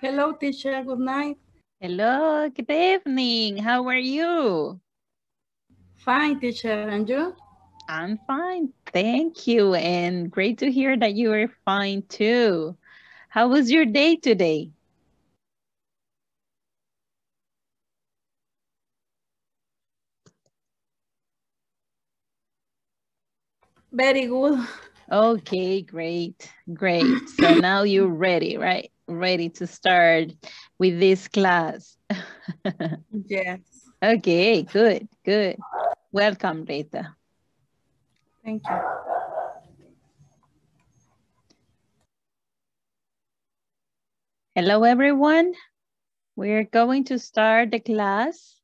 Hello, teacher. Good night. Hello, good evening. How are you? Fine, teacher. And you? I'm fine. Thank you. And great to hear that you are fine too. How was your day today? Very good. Okay, great, great. So now you're ready, right? Ready to start with this class. yes. Okay, good, good. Welcome, Rita. Thank you. Hello, everyone. We're going to start the class.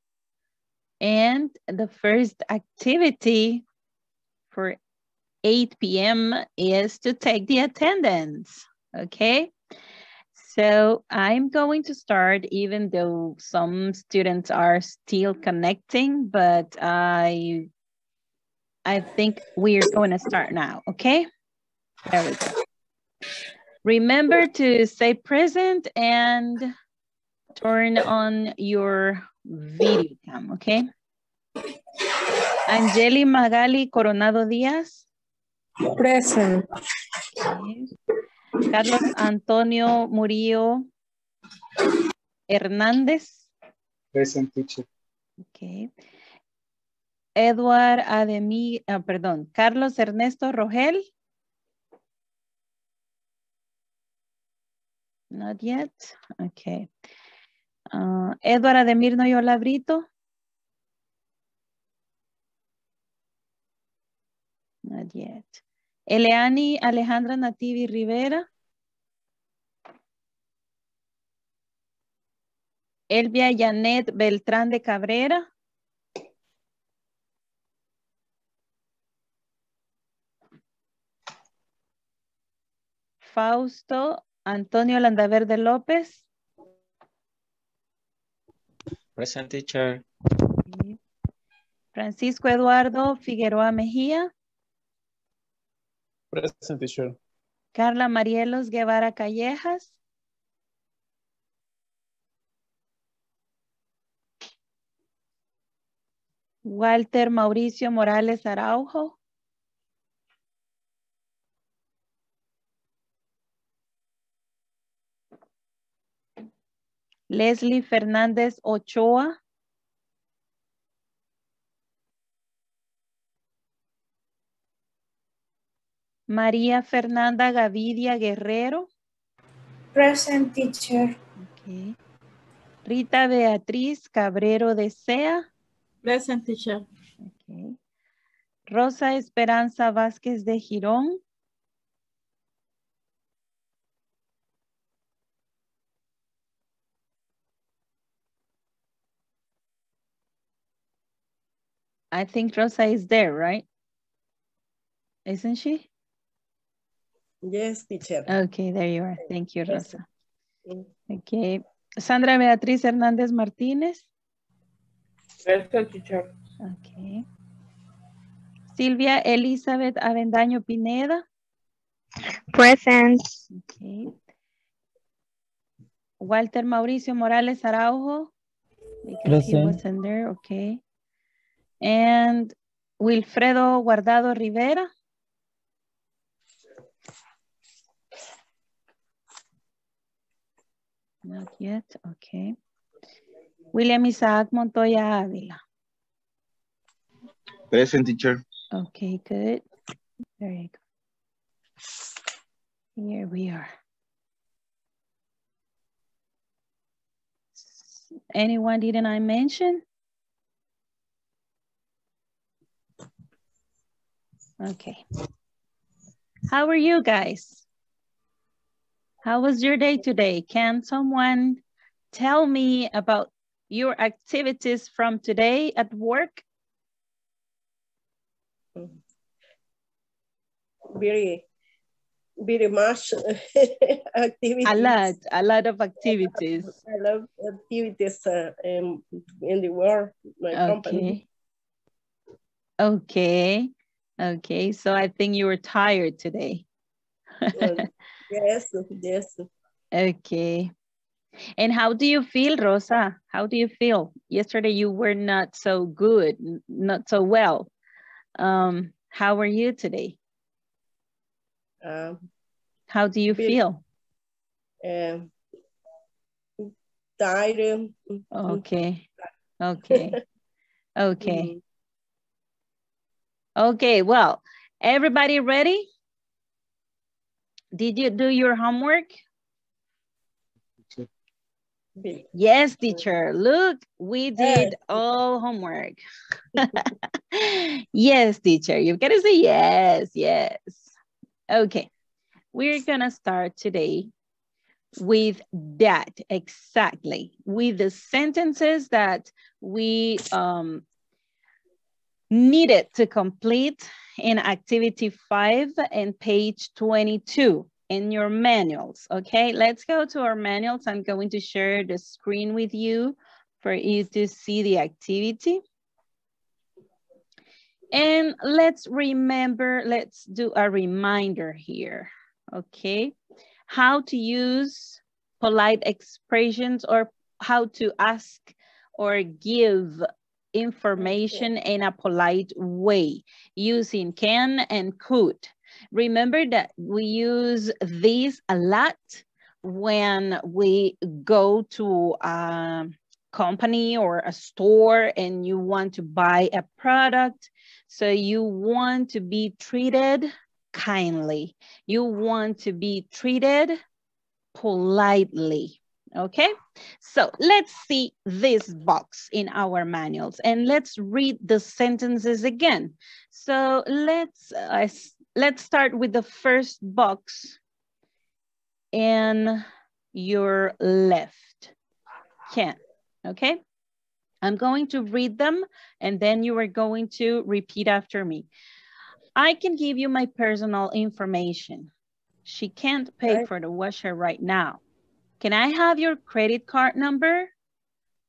And the first activity for 8 p.m. is to take the attendance, okay? So I'm going to start even though some students are still connecting, but I, I think we're going to start now, okay? There we go. Remember to stay present and turn on your video cam, okay? Angeli Magali Coronado Díaz. Present. Okay. Carlos Antonio Murillo Hernández. Present teacher. Okay. Edward Ademi, ah, perdón, Carlos Ernesto Rogel. Not yet. Okay. Uh, Edward Ademir Noyola Brito. Not yet. Eleani Alejandra Nativi Rivera. Elvia Janet Beltrán de Cabrera. Fausto Antonio Landaverde López. Present teacher. Francisco Eduardo Figueroa Mejía. Present. Carla Marielos Guevara Callejas. Walter Mauricio Morales Araujo. Leslie Fernández Ochoa. María Fernanda Gavidia Guerrero. Present teacher. Okay. Rita Beatriz Cabrero de Sea. Present, teacher. Okay. Rosa Esperanza Vázquez de Girón. I think Rosa is there, right? Isn't she? Yes, teacher. Okay, there you are. Thank you. Rosa. Okay. Sandra Beatriz Hernández Martínez. Present, teacher. Okay. Silvia Elizabeth Avendaño Pineda. Present. Okay. Walter Mauricio Morales Araujo. Because he Present. wasn't there, okay. And Wilfredo Guardado Rivera. Not yet, okay. William Isaac Montoya Ávila. Present teacher. Okay, good. There you go. Here we are. Anyone didn't I mention? Okay. How are you guys? How was your day today? Can someone tell me about your activities from today at work? Very, very much activities. A lot, a lot of activities. A lot of activities uh, in, in the world, my company. Okay. Okay. Okay. So I think you were tired today. Yes, yes. Okay. And how do you feel, Rosa? How do you feel? Yesterday you were not so good, not so well. Um, how are you today? Um, how do you feel? Um, tired. Okay. Okay. Okay. Okay, well, everybody ready? Did you do your homework? Yes, teacher. Look, we did all homework. yes, teacher. You've got to say yes, yes. Okay, we're going to start today with that, exactly. With the sentences that we um, needed to complete in activity five and page 22 in your manuals, okay? Let's go to our manuals. I'm going to share the screen with you for you to see the activity. And let's remember, let's do a reminder here, okay? How to use polite expressions or how to ask or give information in a polite way using can and could. Remember that we use these a lot when we go to a company or a store and you want to buy a product. So you want to be treated kindly. You want to be treated politely. Okay, so let's see this box in our manuals and let's read the sentences again. So let's uh, let's start with the first box in your left. Can, okay? I'm going to read them and then you are going to repeat after me. I can give you my personal information. She can't pay for the washer right now. Can I have your credit card number?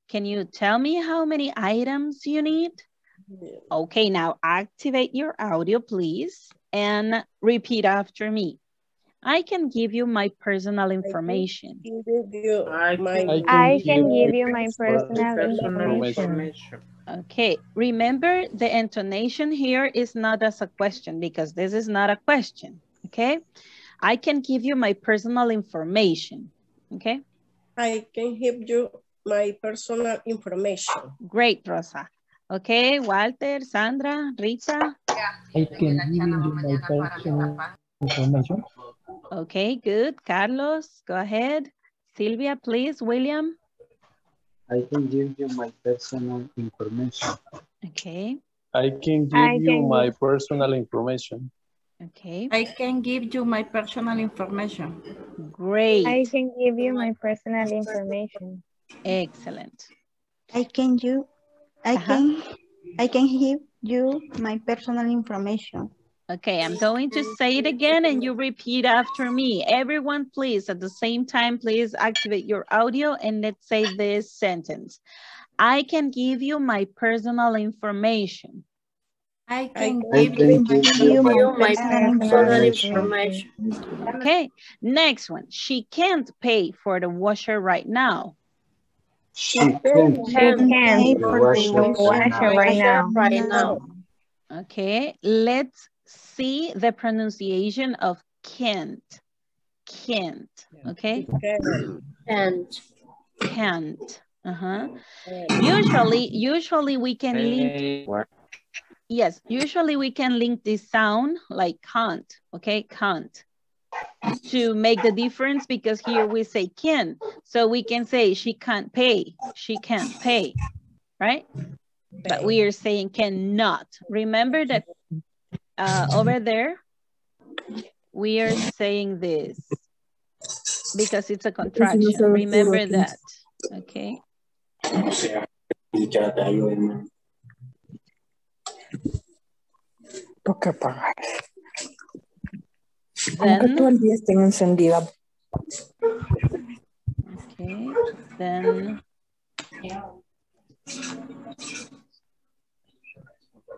Can you tell me how many items you need? Yeah. Okay, now activate your audio, please, and repeat after me. I can give you my personal information. I can give you my, I can give you my personal information. Okay, remember the intonation here is not as a question because this is not a question, okay? I can give you my personal information. Okay. I can give you my personal information. Great, Rosa. Okay, Walter, Sandra, Rita. I can give you my personal information. Okay, good. Carlos, go ahead. Sylvia, please. William. I can give you my personal information. Okay. I can give I you can my personal information. Okay. I can give you my personal information. Great. I can give you my personal information. Excellent. I can you I uh -huh. can I can give you my personal information. Okay, I'm going to say it again and you repeat after me. Everyone, please, at the same time, please activate your audio and let's say this sentence. I can give you my personal information. I can, I give, can you, give you my, my personal information. Okay, next one. She can't pay for the washer right now. She can't, pay for the washer right now. Right now. Okay, let's see the pronunciation of can't. Can't, okay? Can't. Can't. Uh-huh. Usually, usually we can leave Yes, usually we can link this sound like can't, okay, can't, to make the difference because here we say can. So we can say she can't pay, she can't pay, right? But we are saying cannot. Remember that uh, over there, we are saying this because it's a contraction. Remember that, okay? Toca apagar. Aunque todo el día estén encendida. Okay, then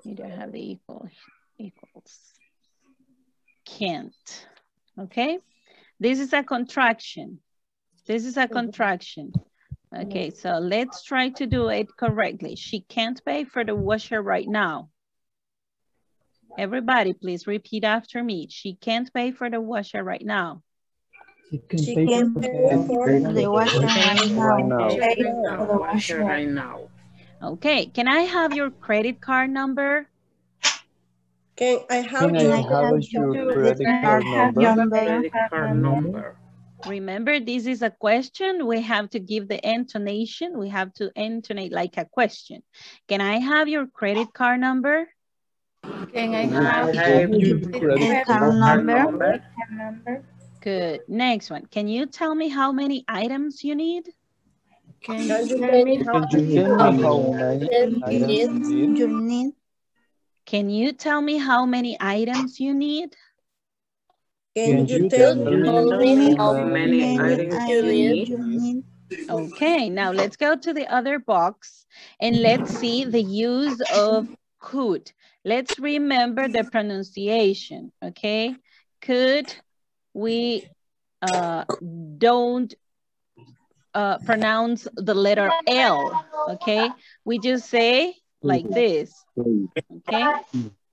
you don't have the equal equals. Can't. Okay, this is a contraction. This is a contraction. Okay, so let's try to do it correctly. She can't pay for the washer right now. Everybody, please repeat after me. She can't pay for the washer right now. She can She pay can for pay for the washer right Right now. now. Washer right now. Okay, can I have your credit card number? Can I have Can I your have your credit card number? Credit card number. Remember, this is a question. We have to give the intonation. We have to intonate like a question. Can I have your credit card number? Can I have have your Credit card number. Good. Next one. Can you tell me how many items you need? Can Can you you tell me Can you tell me how many items you need? Can you tell me how many items you need? Can you tell me how many many items items you need? you need. Okay, now let's go to the other box and let's see the use of could. Let's remember the pronunciation, okay? Could we uh, don't uh, pronounce the letter L, okay? We just say like this, okay?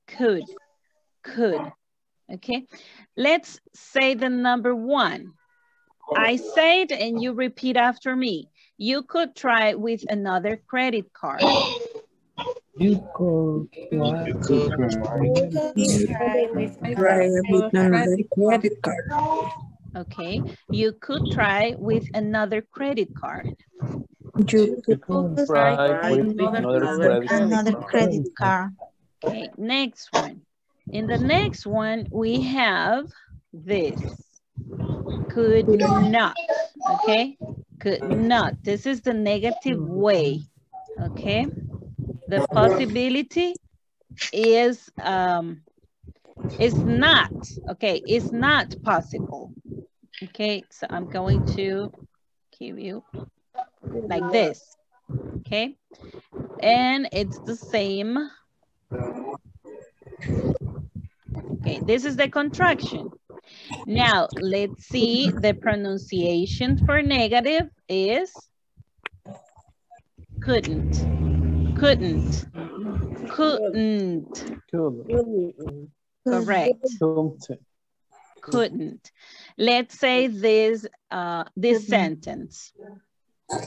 Could, could, okay? Let's say the number one. I say it and you repeat after me. You could try with another credit card. You could try Okay, you could try with another credit card. You You can try with another credit. another credit card. Okay, next one. In the next one, we have this. Could not, okay? Could not. This is the negative way, okay? The possibility is, um, is not, okay? It's not possible. Okay, so I'm going to give you like this, okay? And it's the same Okay, this is the contraction. Now, let's see the pronunciation for negative is couldn't, couldn't, couldn't, Could. correct, Something. couldn't. Let's say this, uh, this sentence.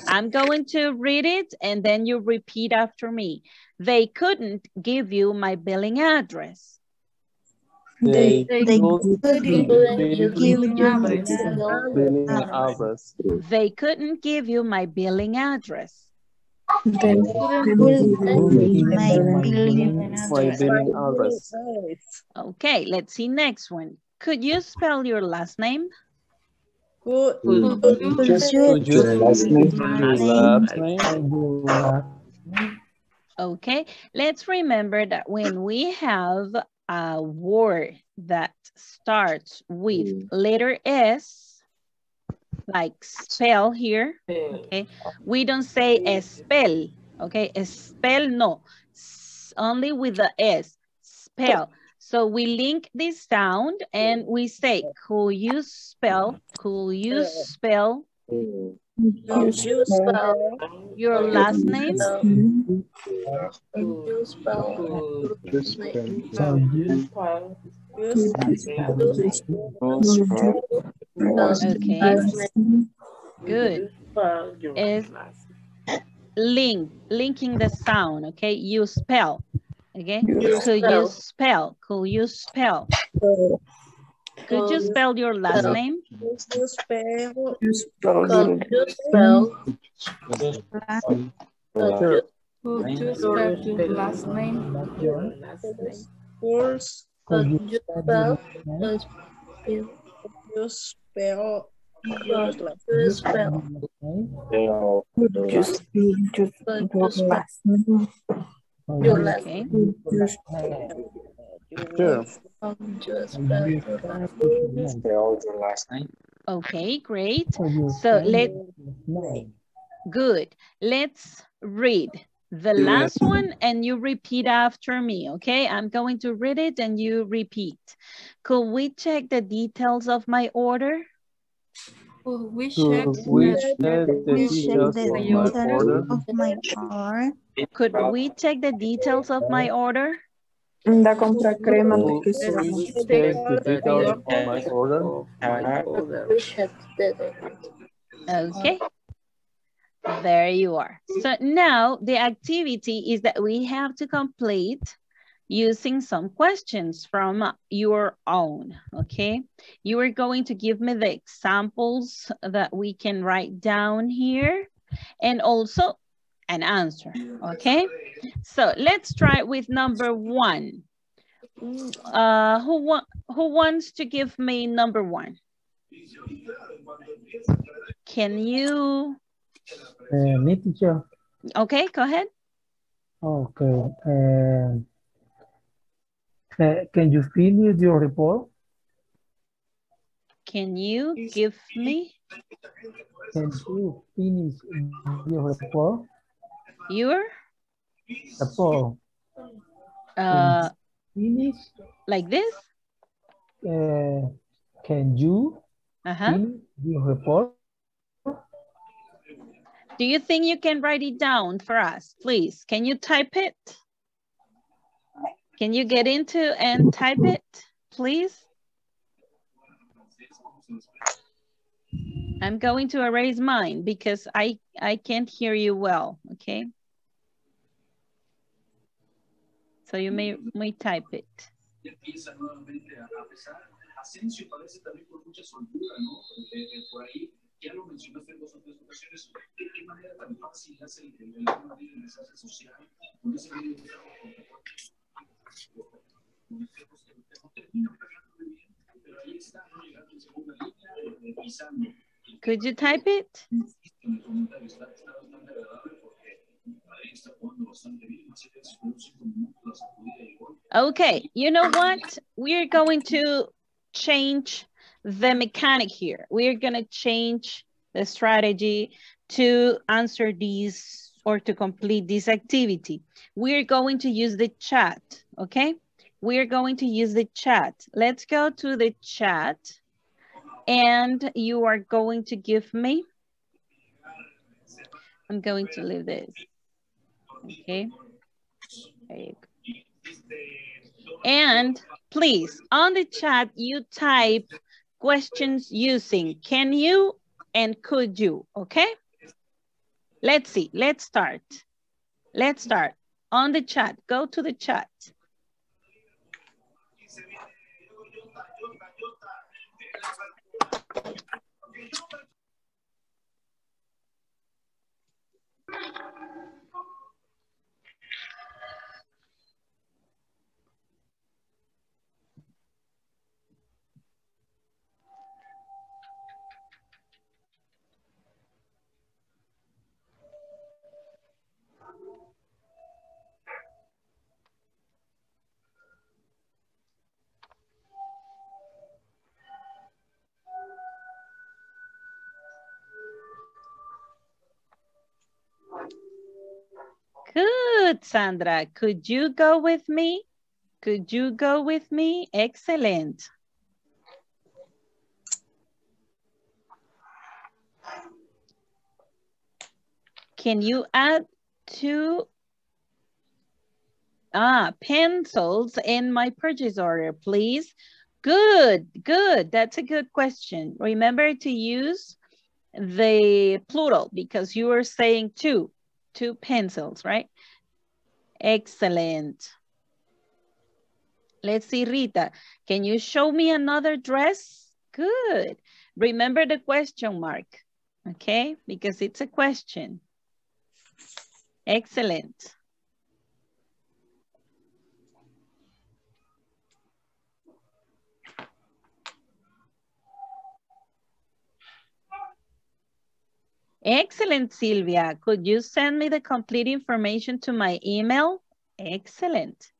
I'm going to read it and then you repeat after me. They couldn't give you my billing address. They They could couldn't give give you billing address. They couldn't give you my billing address. My billing. Okay, let's see next one. Could you spell your last name? Okay, let's remember that when we have a word that starts with letter S, like spell here, okay, we don't say a spell, okay, A spell no, S- only with the S, spell. So we link this sound and we say, could you spell, could you spell you spell your last name? you spell Just spell. So you Okay, good. Is link, linking the sound, okay? You spell, okay? Could you spell, could you spell? Could you spell your last name? Could you spell Could you spell Could you spell your last name? course could you Could you spell spell your you spell your you spell your last Okay, Sure. Could you spell your last Spell your last name. okay, great. Could you So spell let, your last name? good. Let's read the last one and you repeat after me, okay? I'm going to read it and you repeat. Could we check the details of my order? We Could we check the We check details the of my order? of my order. Could we check the details of my order? Da comprar crema Could porque we será check the details of my order? Okay. There you are. So now the activity is that we have to complete using some questions from your own, okay? You are going to give me the examples that we can write down here and also an answer, okay? So let's try with number one. Uh, who, wa who wants to give me number one? Can you, Uh, me, teacher. okay, go ahead. Okay. Uh, uh, can you finish your report? Can you give me Can you finish your report? your, Report. uh, Finish. like this? Uh, can you Uh-huh. finish your report? Do you think you can write it down for us, please? Can you type it? Can you get into and type it, please? I'm going to erase mine because I, I can't hear you well, okay? So you may, may type it. Empieza nuevamente a, a pesar. Asensio parece también con mucha soltura, ¿no? Por ahí, ya lo mencionaste en dos o tres ocasiones, ¿de qué manera tan fácil hace el, el de mensaje social con ese medio de trabajo? No muy bien, pero ahí está, ¿no? llegando en segunda línea, pisando. Could you type it? En el comentario está, está bastante agradable porque Madrid está jugando bastante bien, más allá de esos primeros cinco minutos, la sacudida y el gol. Okay, you know what? We're going to change the mechanic here. We're gonna change the strategy to answer these or to complete this activity. We're going to use the chat, okay? We're going to use the chat. Let's go to the chat and you are going to give me, I'm going to leave this, okay? There you go. And please, on the chat, you type questions using can you and could you, okay? Let's see, let's start. Let's start. On the chat, go to the chat. Good, Sandra. Could you go with me? Could you go with me? Excellent. Can you add two ah, pencils in my purchase order, please? Good, good. That's a good question. Remember to use the plural because you were saying two, two pencils, right? Excellent. Let's see, Rita. Can you show me another dress? Good. Remember the question mark, okay? Because it's a question. Excellent. Excellent, Sylvia. Could you send me the complete information to my email? Excellent.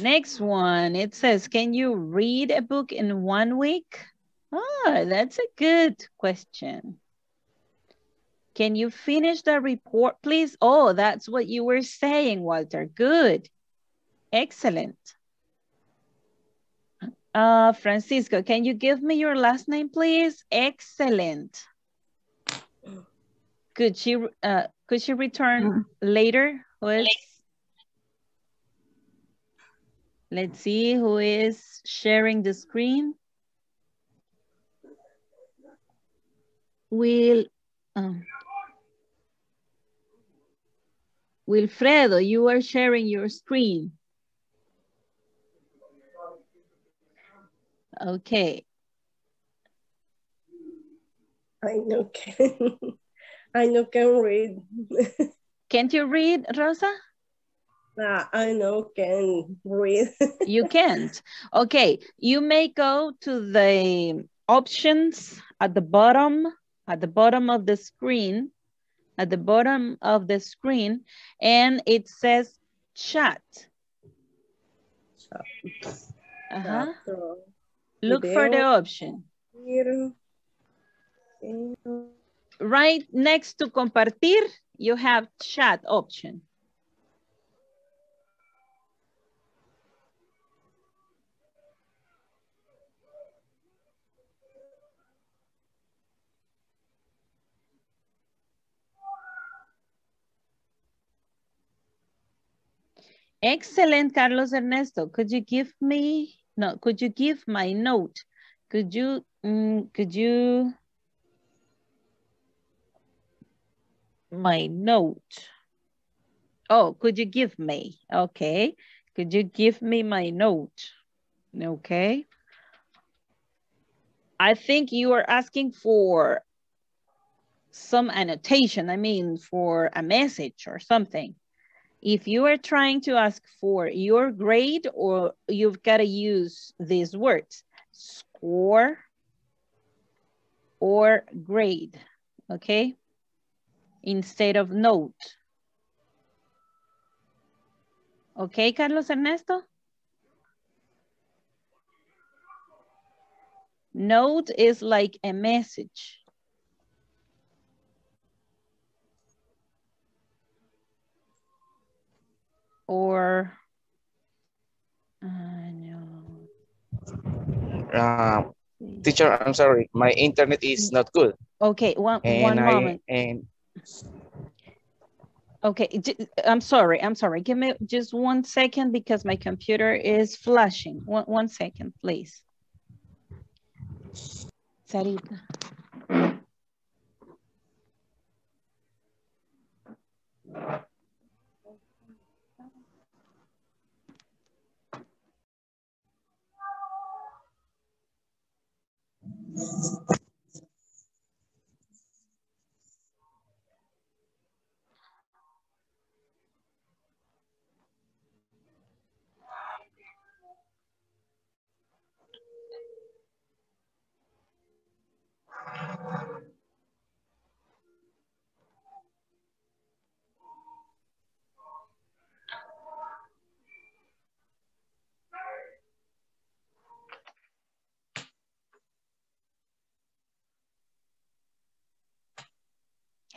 Next one, it says, can you read a book in one week? Ah, that's a good question. Can you finish the report, please? Oh, that's what you were saying, Walter. Good. Excellent. Uh, Francisco, can you give me your last name, please? Excellent. Could she, uh, could she return mm -hmm. later? Who is? Let's see who is sharing the screen. Will, um, Wilfredo, you are sharing your screen. Okay. I know I know can read. Can't you read, Rosa? Nah, I know can read. you can't. Okay, you may go to the options at the bottom, at the bottom of the screen, at the bottom of the screen, and it says chat. Uh -huh. Look for the option. Right next to compartir, you have chat option. Excellent, Carlos Ernesto. Could you give me no, could you give my note? Could you, mm, could you, my note. Oh, could you give me? Okay. Could you give me my note? Okay. I think you are asking for some annotation. I mean, for a message or something. If you are trying to ask for your grade or you've got to use these words, score or grade, okay? Instead of note. Okay, Carlos Ernesto? Note is like a message. or uh, no. Uh, teacher, I'm sorry, my internet is not good. Okay, one and one I, moment. And okay, I'm sorry, I'm sorry. Give me just one second because my computer is flashing. One one second, please. Sarita.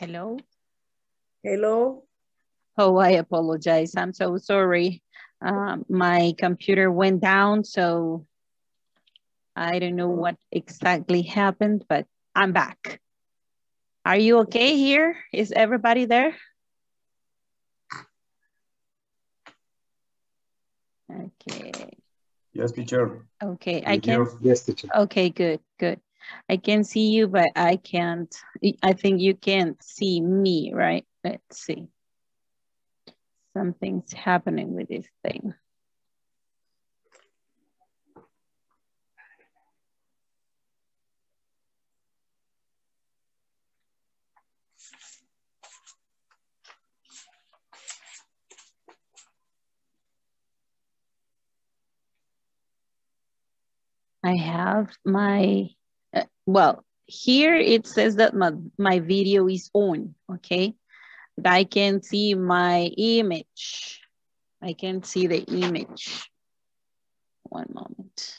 Hello? Hello? Oh, I apologize. I'm so sorry. Um, my computer went down, so I don't know what exactly happened, but I'm back. Are you okay here? Is everybody there? Okay. Yes, teacher. Okay, I can. Yes, teacher. Okay, good, good. I can see you, but I can't, I think you can't see me, right? Let's see. Something's happening with this thing. I have my Uh, well, here it says that my, my video is on, okay? But I can see my image. I can see the image. One moment.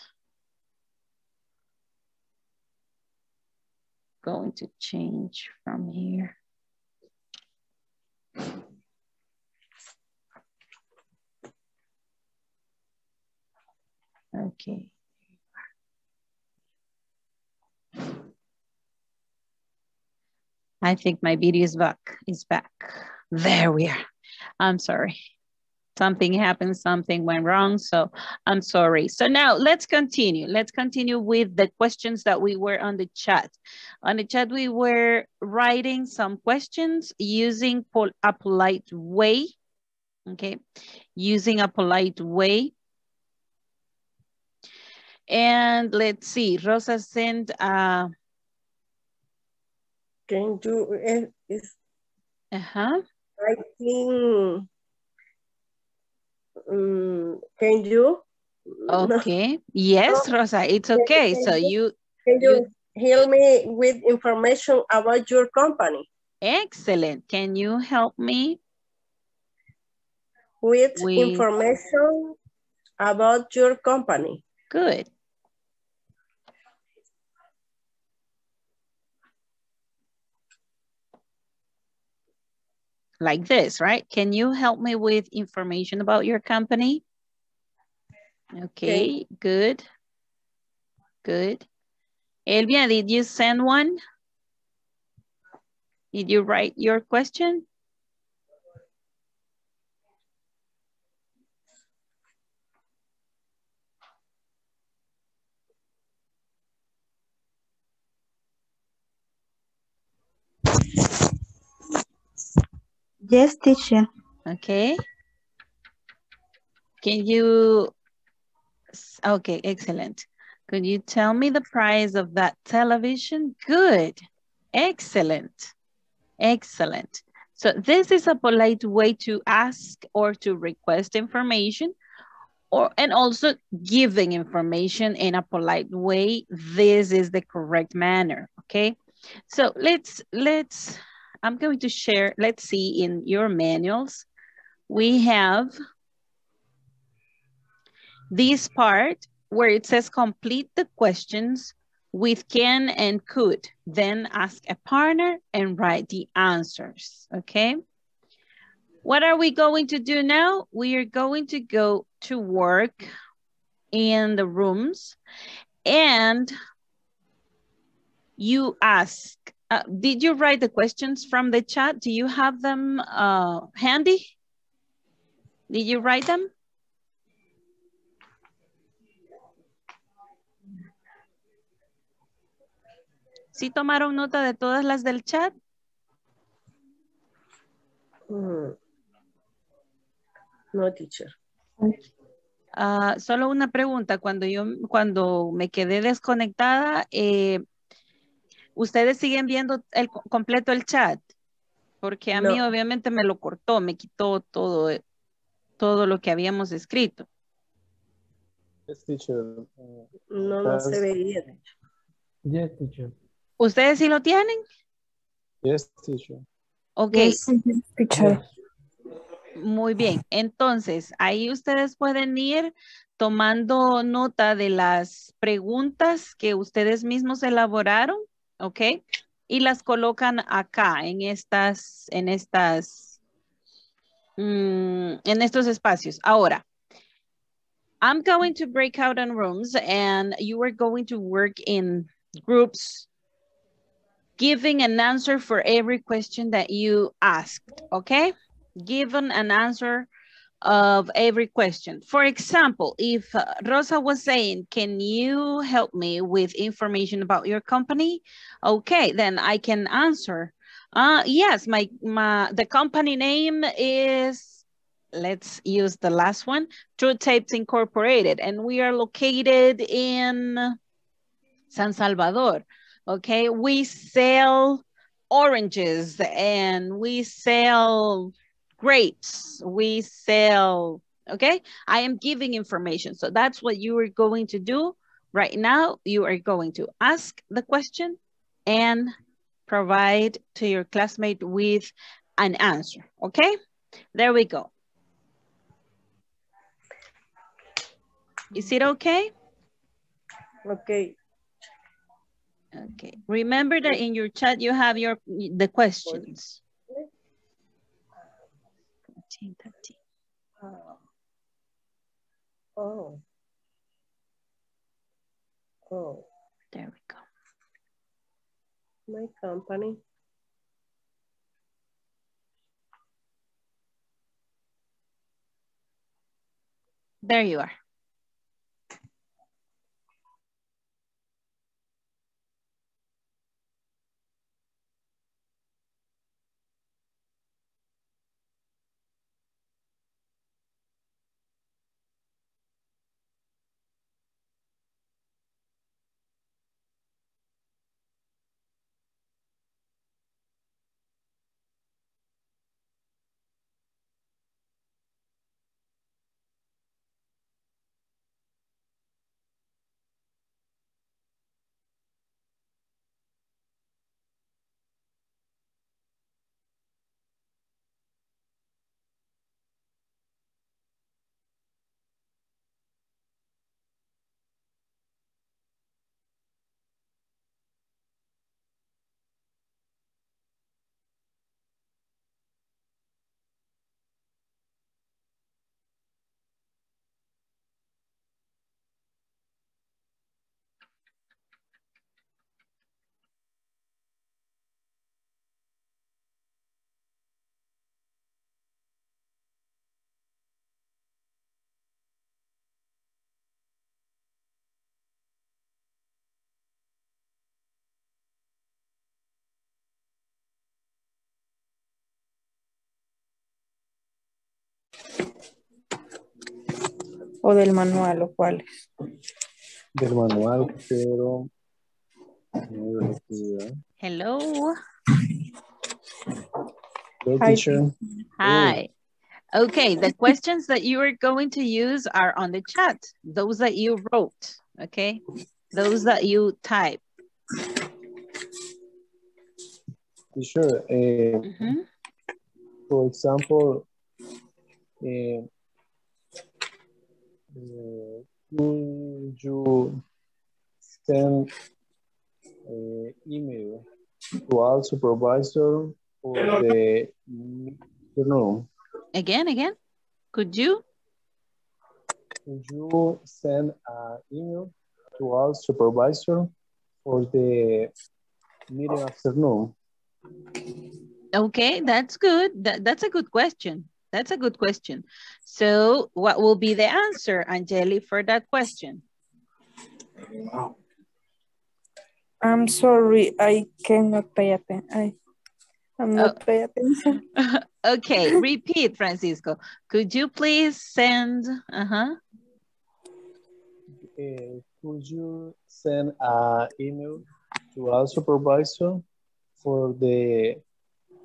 Going to change from here. Okay. I think my video is back. Is back. There we are. I'm sorry. Something happened, something went wrong, so I'm sorry. So now let's continue. Let's continue with the questions that we were on the chat. On the chat, we were writing some questions using pol a polite way, okay? Using a polite way and let's see, Rosa sent uh, Can you, eh, is, uh-huh. I think, um, can you? Okay. Yes, Rosa, it's okay. So you Can you help me with information about your company? excellent. Can you help me? With With- information about your company. Good. Like this, right? Can you help me with information about your company? Okay, good. Good. Elvia, did you send one? Did you write your question? Yes, teacher. Okay. Can you, okay, excellent. Could you tell me the price of that television? Good. Excellent. Excellent. So this is a polite way to ask or to request information or and also giving information in a polite way. This is the correct manner, okay? So let's let's I'm going to share, let's see in your manuals, we have this part where it says complete the questions with can and could, then ask a partner and write the answers, okay? What are we going to do now? We are going to go to work in the rooms and you ask, uh, did you write the questions from the chat? Do you have them uh, handy? Did you write them? ¿Sí tomaron nota de todas las del chat? Mm. No, teacher. Ah, solo una pregunta, cuando yo, cuando me quedé desconectada, eh, ¿ustedes siguen viendo el co- completo el chat? Porque a mí obviamente me lo cortó, me quitó todo, eh, todo lo que habíamos escrito. Yes, teacher. Uh, No, no se veía. Yes, teacher. ¿Ustedes sí lo tienen? yes, teacher. Ok, Yes. muy bien. Entonces, ahí ustedes pueden ir tomando nota de las preguntas que ustedes mismos elaboraron, ¿ok? Y las colocan acá, en estas, en estas, mm, en estos espacios. Ahora, I'm going to break out in rooms and you are going to work in groups giving an answer for every question that you asked, okay? Given an answer of every question. For example, if uh, Rosa was saying, can you help me with information about your company? Okay, then I can answer. Uh, yes, my, my, the company name is, let's use the last one, True Tapes Incorporated, and we are located in San Salvador. Okay, we sell oranges and we sell grapes. We sell, okay? I am giving information. So that's what you are going to do right now. You are going to ask the question and provide to your classmate with an answer, okay? There we go. Is it okay? Okay. Okay. Remember that in your chat you have your the questions. 1930. Uh, oh. Oh. There we go. My company. There you are. O del manual, ¿o cuáles? Del manual, pero... no veo la actividad. Hello. Hello, Hi. teacher. Hi. Okay, the questions that you are going to use are on the chat. Those that you wrote, okay? Those that you type. Teacher, eh, Mhm. for example, eh, could you send an email to all supervisor for the afternoon? Again, again, could you? Could you send an email to all supervisor for the meeting afternoon? Okay, that's good. That, that's a good question. That's a good question. So what will be the answer, Angeli, for that question? I'm sorry, I cannot pay attention. I, I'm not Oh. pay attention. Okay, repeat, Francisco. Could you please send, uh-huh, Uh, could you send an email to our supervisor for the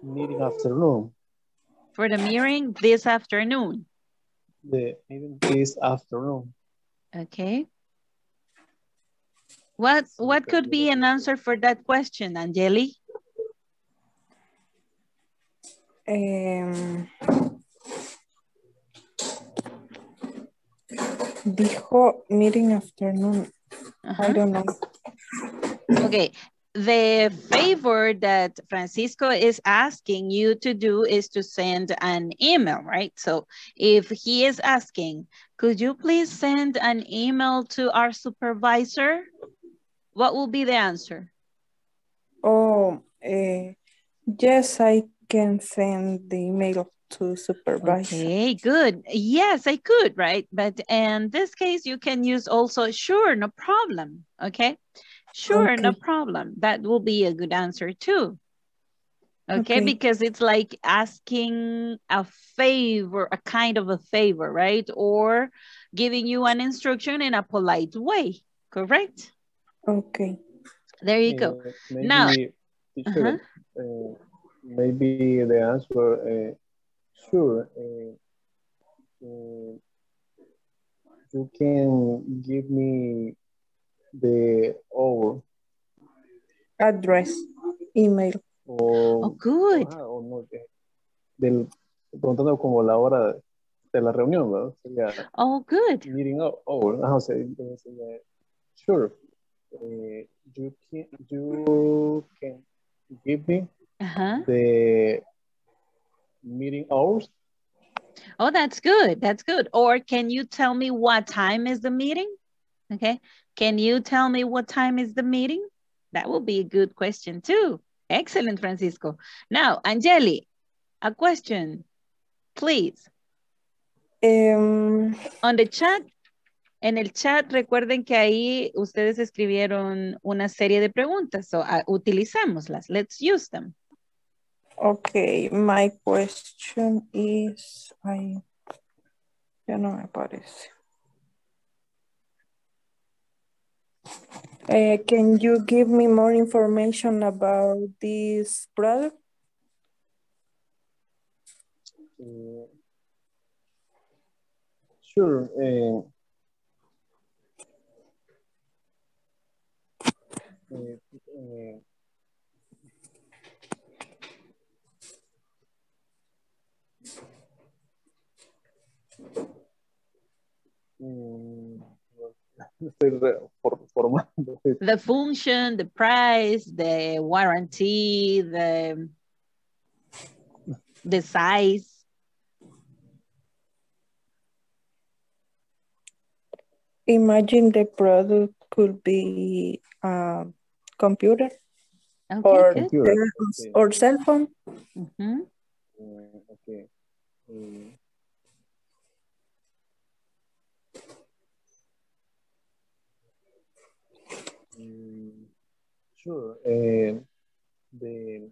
meeting afternoon? For the meeting this afternoon? The meeting this afternoon. Okay. What, what could be an answer for that question, Angeli? Um, dijo meeting afternoon. I Uh-huh. don't know. Okay, the favor that Francisco is asking you to do is to send an email, right? So if he is asking, could you please send an email to our supervisor? What will be the answer? Oh, eh, yes, I can send the email to supervisor. Okay, good. Yes, I could, right? But in this case, you can use also, sure, no problem, okay? Sure, no problem. That will be a good answer too. Okay, Okay. because it's like asking a favor, a kind of a favor, right? Or giving you an instruction in a polite way, correct? Okay. There you go. Uh, maybe, Now- teacher, uh, maybe the answer, uh, sure. Uh, uh, you can give me the hour Address, email. o, Oh, good. ah, o no, de- del, preguntando como la hora de la reunión, ¿verdad? Sería Oh, good. meeting ho- hour. Ajá, o sea, sería, sure. Uh, you can you can give me Uh-huh. the meeting hours. Oh, that's good. That's good. Or can you tell me what time is the meeting? Okay. Can you tell me what time is the meeting? That will be a good question too. Excellent, Francisco. Now, Angeli, a question, please. Um, On the chat, en el chat, recuerden que ahí ustedes escribieron una serie de preguntas, so uh, utilicémoslas. Let's use them. Okay, my question is, I, ya no me parece. Uh, can you give me more information about this product? Uh, sure. Uh, uh, the function, the price, the warranty, the the size. Imagine the product could be a computer okay, or, computer. Okay. or cell phone. Mm -hmm. uh, okay. Um, sure. Uh, the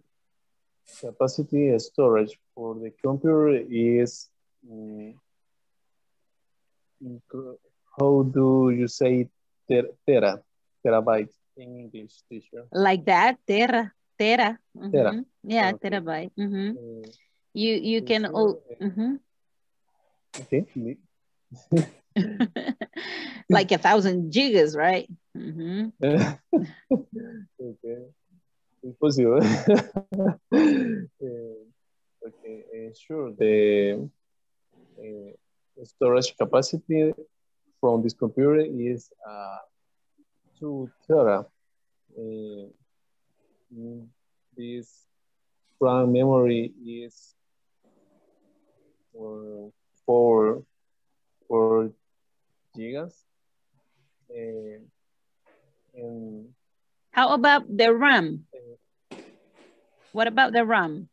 capacity storage for the computer is um, how do you say ter tera terabyte in English, teacher? Like that, tera, tera. Mm -hmm. Tera. Yeah, okay. terabyte. Mm -hmm. Uh, you you can all. Mm -hmm. Okay. like a thousand gigas, right? Mm -hmm. okay. Impossible. uh, okay, uh, sure. The uh, storage capacity from this computer is uh, 2 tera. Uh, this RAM memory is uh, 4, 4 gigas. And How about the RAM? What about the RAM?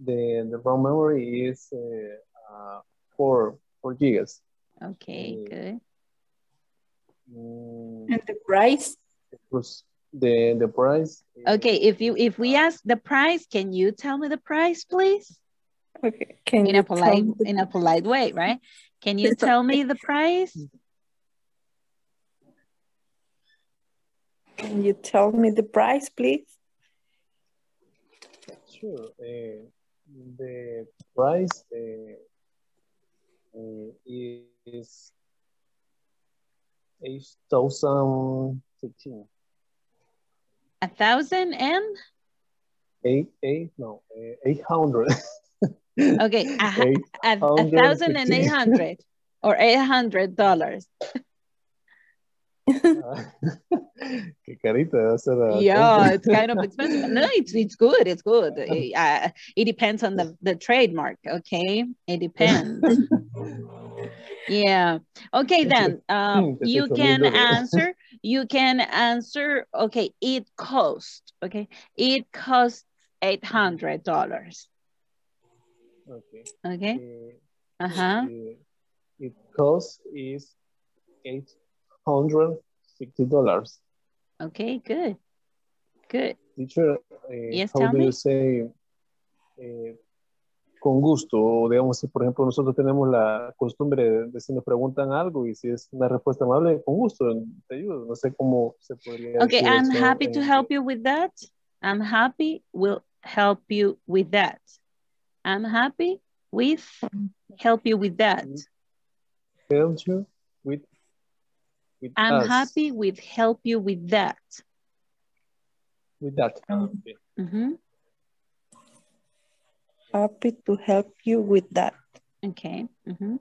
The, the RAM memory is uh, uh, 4, 4 gigas. Okay, Uh, good. Mm, And the price? the, the price. Okay, if you if we ask the price, can you tell me the price, please? Okay, can In you a polite in a polite way, right? Can you tell me the price? Can you tell me the price, please? Sure. Uh, the price uh, uh, is 8,016. A thousand and Eight, eight, eight, no, uh, 800. okay, a, a, a thousand and eight hundred or eight hundred dollars. Qué carita ah, Yeah, it's kind of expensive. No, it's it's good. It's good. Uh, it depends on the the trademark. Okay, it depends. yeah. Okay, then um, you can answer. You can answer. Okay, it cost. Okay, it costs eight hundred dollars. Okay. Okay. Uh, Uh huh. uh, it costs is eight hundred sixty dollars. Okay. Good. Good. Teacher, uh, Yes, how do you say eh, con gusto? O digamos, si por ejemplo nosotros tenemos la costumbre de, de si nos preguntan algo y si es una respuesta amable, con gusto, te ayudo. No sé cómo se podría Okay, decir I'm eso happy en to help you with that. I'm happy will help you with that. I'm happy with help you with that. help you with, with I'm us, happy with help you with that. with that. Okay. Mhm. Happy to help you with that. Okay. mhm.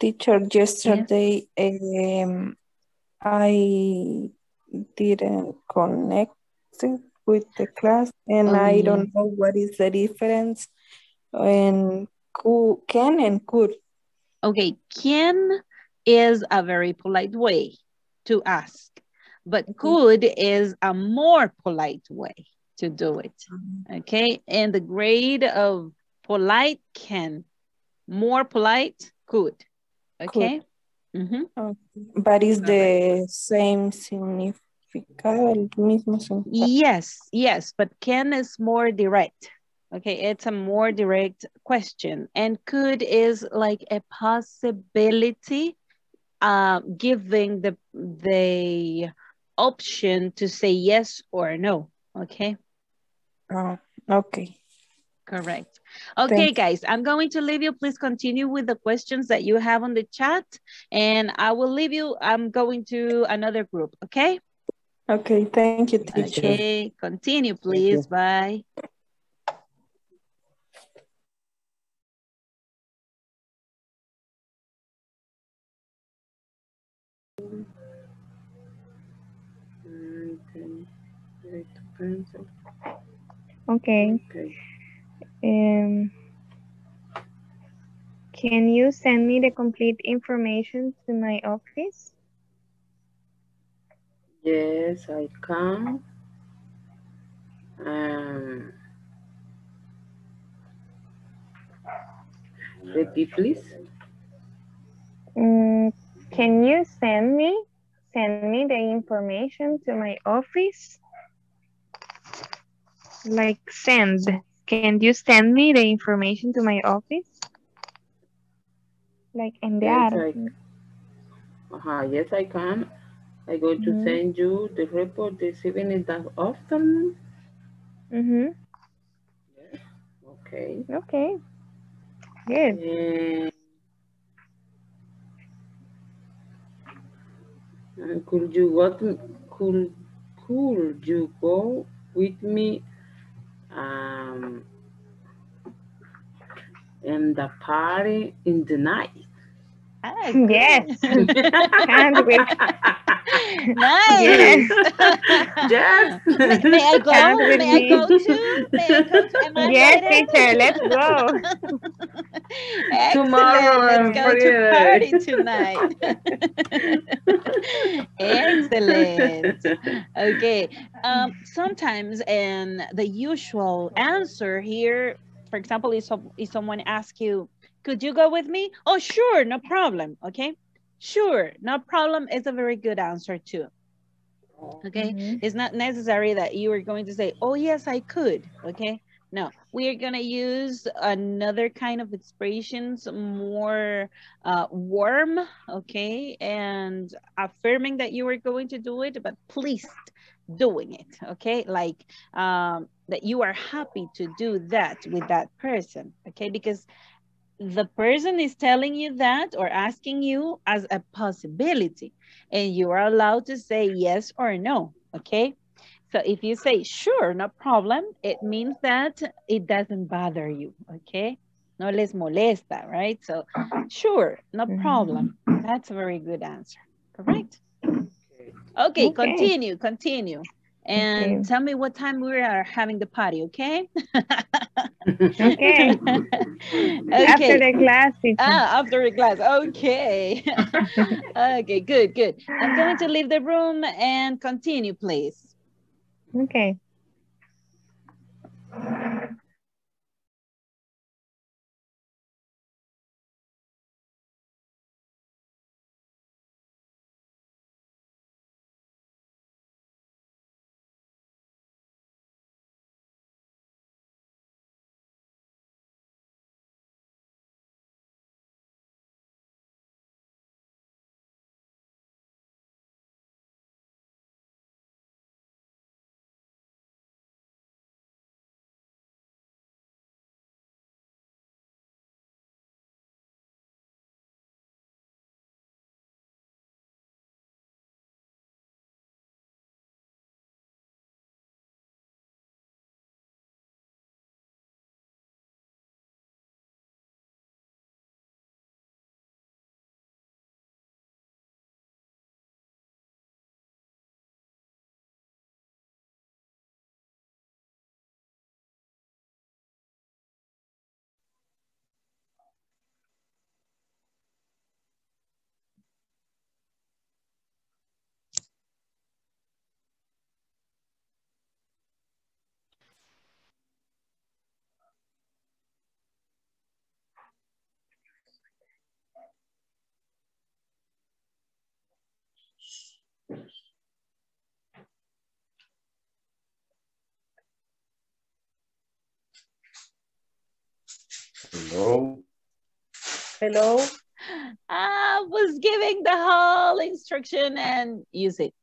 Teacher, yesterday um, I didn't connect with the class and Oh, I yeah. don't know what is the difference in cou- can and could. Okay, can is a very polite way to ask, but could is a more polite way. to do it. Okay, and the grade of polite can. More polite, could. Okay. Mm -hmm. okay. But is the same significado, el mismo significado? Yes, yes, but can is more direct. Okay, it's a more direct question. And could is like a possibility uh, giving the, the option to say yes or no, okay? Oh, okay. Correct. Okay, Thanks. guys, I'm going to leave you. Please continue with the questions that you have on the chat. And I will leave you. I'm going to another group, okay? Okay, thank you, teacher. Okay, continue, please. Bye. Okay. okay. Um, can you send me the complete information to my office? Yes, I can. Um, repeat, please. Um, can you send me send me the information to my office? Like send. Can you send me the information to my office? Like enviar. Yes, I, uh -huh, yes, I can. I'm going to mm -hmm. send you the report this evening that afternoon. Mm-hmm. Yes. Okay. Okay. Good. And could you what could could you go with me um, in the party in the night. Oh, yes. Can't wait. Nice. Yes. May, may I go? May I go too? May I go too? Am I yes, teacher. Let's go. Tomorrow. Let's go to party tonight. Excellent. Okay. Um, sometimes, and the usual answer here, for example, is if someone asks you, could you go with me? Oh, sure, no problem. Okay. Sure, no problem is a very good answer too. Okay, mm -hmm. it's not necessary that you are going to say, oh yes, I could, okay? No, we are gonna use another kind of expressions, more uh, warm, okay? And affirming that you are going to do it, but pleased doing it, okay? Like um, that you are happy to do that with that person, okay? Because the person is telling you that or asking you as a possibility and you are allowed to say yes or no okay? So if you say sure no problem it means that it doesn't bother you okay? No les molesta right? So sure no mm-hmm. problem. That's a very good answer correct? Okay, okay. continue continue and okay. tell me what time we are having the party, okay? okay. okay. After the class. Ah, after the class. Okay. okay, good, good. I'm going to leave the room and continue, please. Okay. Hello. Hello. I was giving the whole instruction and use it.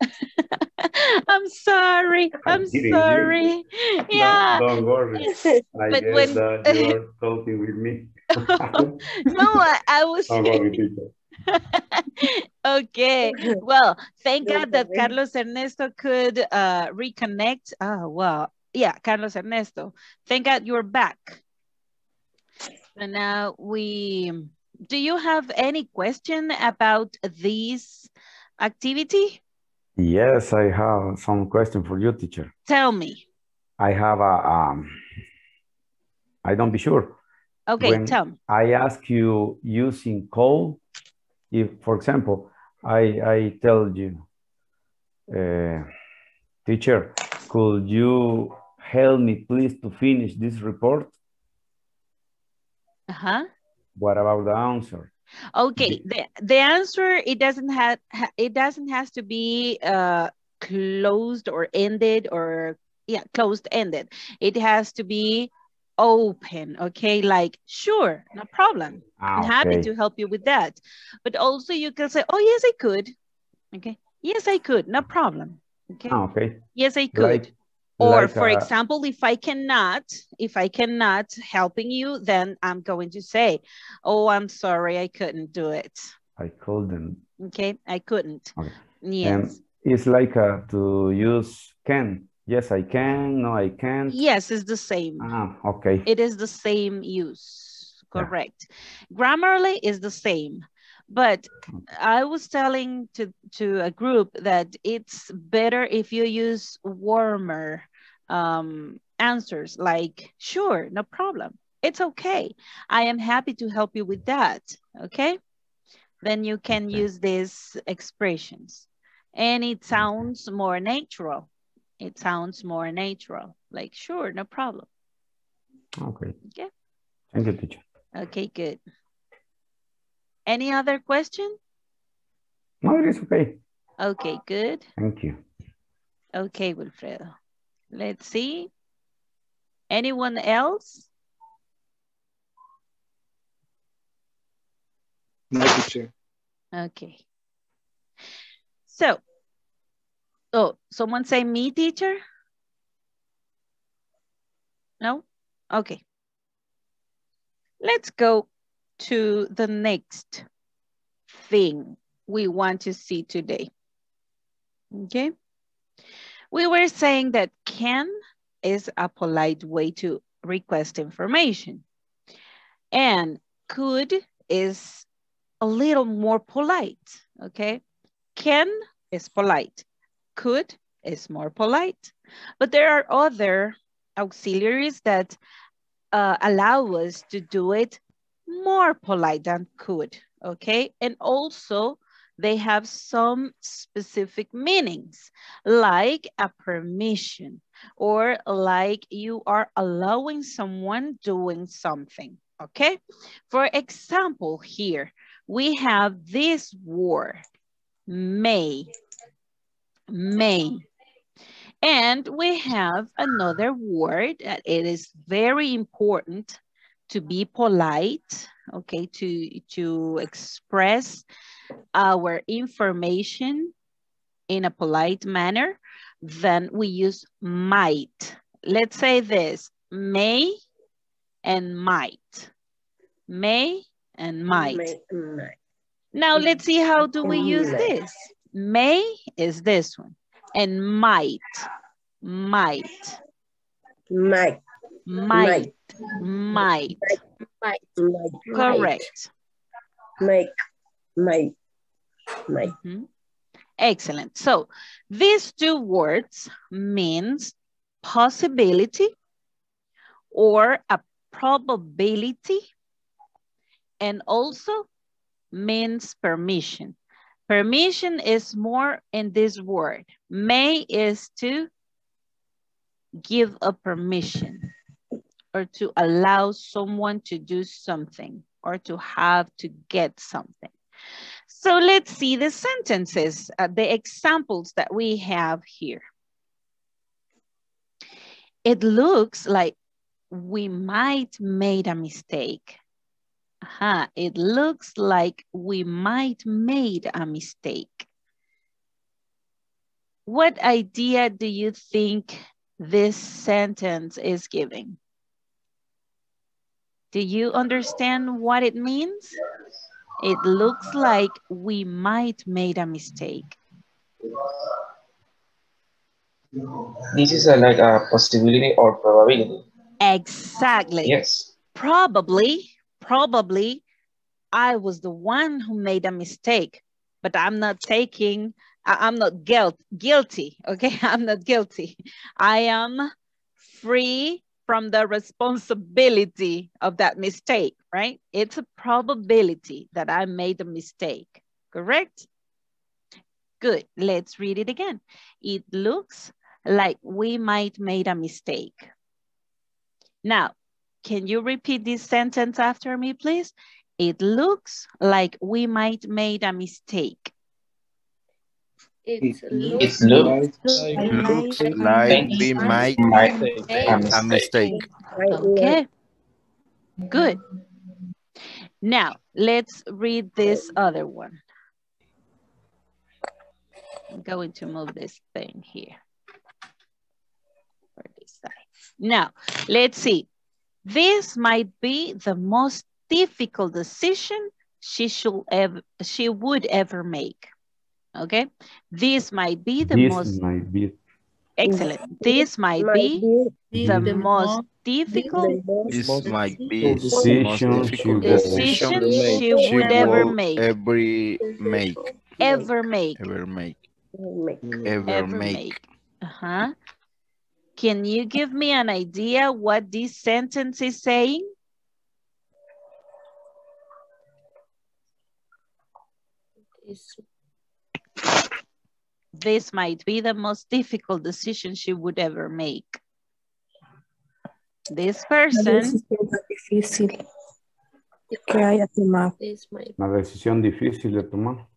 I'm sorry. I'm didn't hear sorry. Yeah. Don't worry. I But guess when- that you are talking with me. no, I, I was Don't worry, teacher. okay. Well, thank God that. Carlos Ernesto could uh, reconnect. Oh, well, Yeah, Carlos Ernesto. Thank God you're back. So now we, do you have any question about this activity? Yes, I have some question for you, teacher. Tell me. I have a, um, I don't be sure. Okay, When tell me. I ask you using call, if, for example, I, I tell you, uh, teacher, could you help me please to finish this report? Uh-huh. What about the answer? Okay, the, the answer, it doesn't have, it doesn't has to be uh, closed or ended or, yeah, closed ended. It has to be open, okay? Like, sure, no problem. I'm Ah, happy to help you with that. But also you can say, oh, yes, I could. Okay, yes, I could, no problem. Okay, Ah, okay. yes, I could. Like, Or like for a- example, if I cannot, if I cannot helping you, then I'm going to say, oh, I'm sorry, I couldn't do it. I couldn't. Okay, I couldn't. Okay. Yes. And it's like uh, to use can. Yes, I can. No, I can't. Yes, it's the same. Ah, okay. It is the same use, correct. Grammarly is the same, but I was telling to, to a group that it's better if you use warmer um, answers like, sure, no problem. It's okay. I am happy to help you with that, okay? Then you can use these expressions. And it sounds more natural. It sounds more natural, like, sure, no problem. Okay. Okay. Thank you, teacher. Okay, good. Any other question? No, it is okay. Okay, good. Thank you. Okay, Wilfredo. Let's see. Anyone else? No, teacher. Okay. So, oh, someone say me, teacher? No? Okay. Let's go to the next thing we want to see today. Okay. We were saying that can is a polite way to request information. And could is a little more polite, okay? Can is polite. Could is more polite. But there are other auxiliaries that uh, allow us to do it more polite than could, okay? And also they have some specific meanings, like a permission, or like you are allowing someone doing something, okay? For example, here, we have this word, may, may. And we have another word that it is very important to be polite, okay, to, to express our information in a polite manner, then we use might. Let's say this, may and might. May and might. May- may. Now let's see how do we use this. May is this one and might, might, Might. might, might. Might. Correct. Make. Might. Might. Mhm. Excellent. So these two words means possibility or a probability and also means permission. Permission is more in this word. May is to give a permission or to allow someone to do something or to have to get something. So let's see the sentences, uh, the examples that we have here. It looks like we might made a mistake. Uh-huh. It looks like we might made a mistake. What idea do you think this sentence is giving? Do you understand what it means? It looks like we might made a mistake. This is a, like a possibility or probability. Exactly. Yes. Probably, probably I was the one who made a mistake, but I'm not taking, I'm not guilt, guilty, okay? I'm not guilty. I am free from the responsibility of that mistake, right? It's a probability that I made a mistake, correct? Good, let's read it again. It looks like we might made a mistake. Now, can you repeat this sentence after me, please? It looks like we might made a mistake. It It looks looks like like we might make make a mistake. Okay, good. Now, let's read this other one. I'm going to move this thing here. For this side. Now, let's see. This might be the most difficult decision she should ever, she would ever make. Okay, this might be the This most might be excellent. This might be the most difficult This might be the most Decision she difficult would- decision decision she would ever make. Every make, Ever make. ever make, Make. ever, Ever make. make. Uh-huh. Can you give me an idea what this sentence is saying? This might be the most difficult decision she would ever make. This person, decisión tan difícil que haya tomado. una decisión difícil de tomar.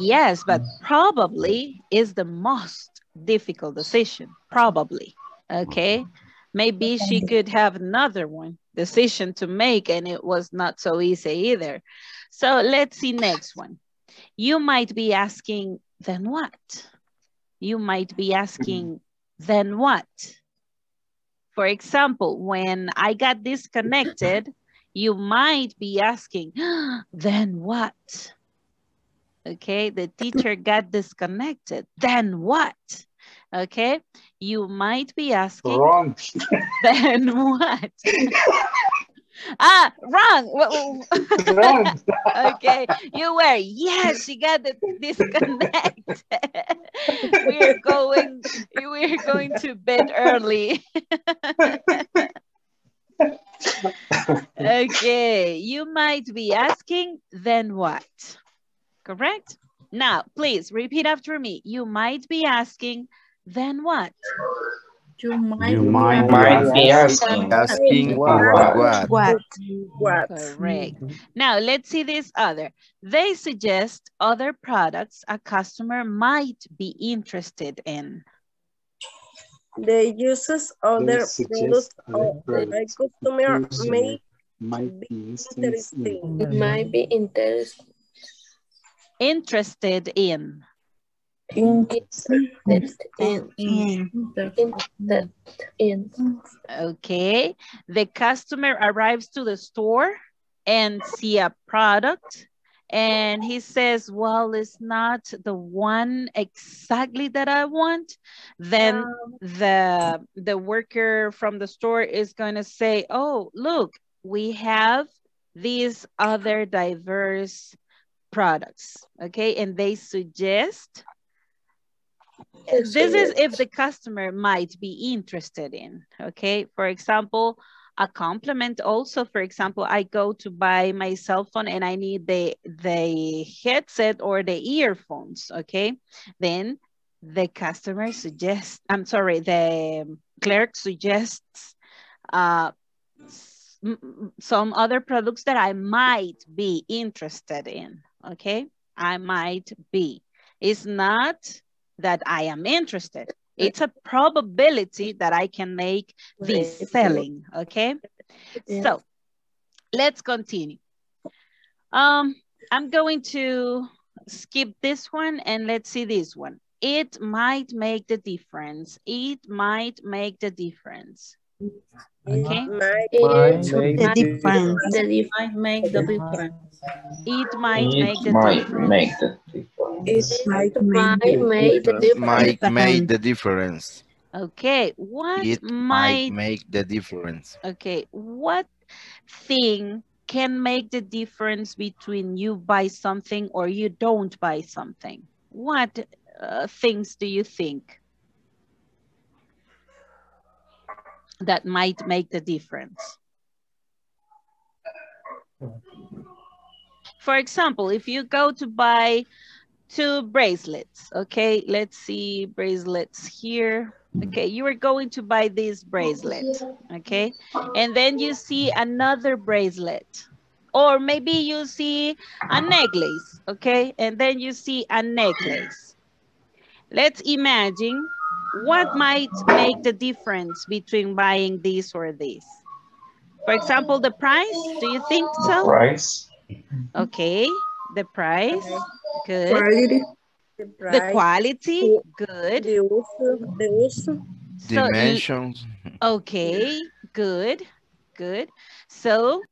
yes, but probably is the most difficult decision, probably, okay? Maybe she could have another one decision to make and it was not so easy either. So let's see next one. You might be asking, then what? You might be asking, mm-hmm. then what? For example, when I got disconnected, you might be asking, then what? Okay, the teacher got disconnected. Then what? Okay, you might be asking, Wrong. then what? Ah, wrong. Wrong. okay, you were. Yes, she got the disconnected. we're going. We're going to bed early. okay, you might be asking, then what? Correct? Now, please repeat after me. You might be asking, then what? You might, You might Might be be asking. Asking What? what? what? What? Correct. Mm-hmm. Now, let's see this other. They suggest other products a customer might be interested in. The uses of They products other of products customer customer may Might be be interested in. might be interested Interested in. In in Okay. The customer arrives to the store and see a product and he says, well, it's not the one exactly that I want. Then the, the worker from the store is going to say, oh, look, we have these other diverse products. Okay. And they suggest this is if the customer might be interested in, okay? For example, a compliment also, for example, I go to buy my cell phone and I need the, the headset or the earphones, okay? Then the customer suggests, I'm sorry, the clerk suggests uh, s- m- m- some other products that I might be interested in, okay? I might be. It's not that I am interested. It's a probability that I can make this selling, okay? Yeah. So let's continue. Um, I'm going to skip this one and let's see this one. It might make the difference. It might make the difference. Okay? Might It Make The the difference. the dif- might make the difference. It might make the difference. make the difference. It might make the difference. Might make the difference. Okay, what It might, might make the difference. okay, what thing can make the difference between you buy something or you don't buy something? What uh, things do you think that might make the difference? For example, if you go to buy two bracelets, okay, let's see bracelets here. Okay, you are going to buy this bracelet, okay? And then you see another bracelet. Or maybe you see a necklace, okay? And then you see a necklace. Let's imagine what might make the difference between buying this or this. For example, the price, do you think so? Price. Okay, the price, good. Quality. the The quality, good. the uso, the uso, So, Dimensions. okay, good, good. So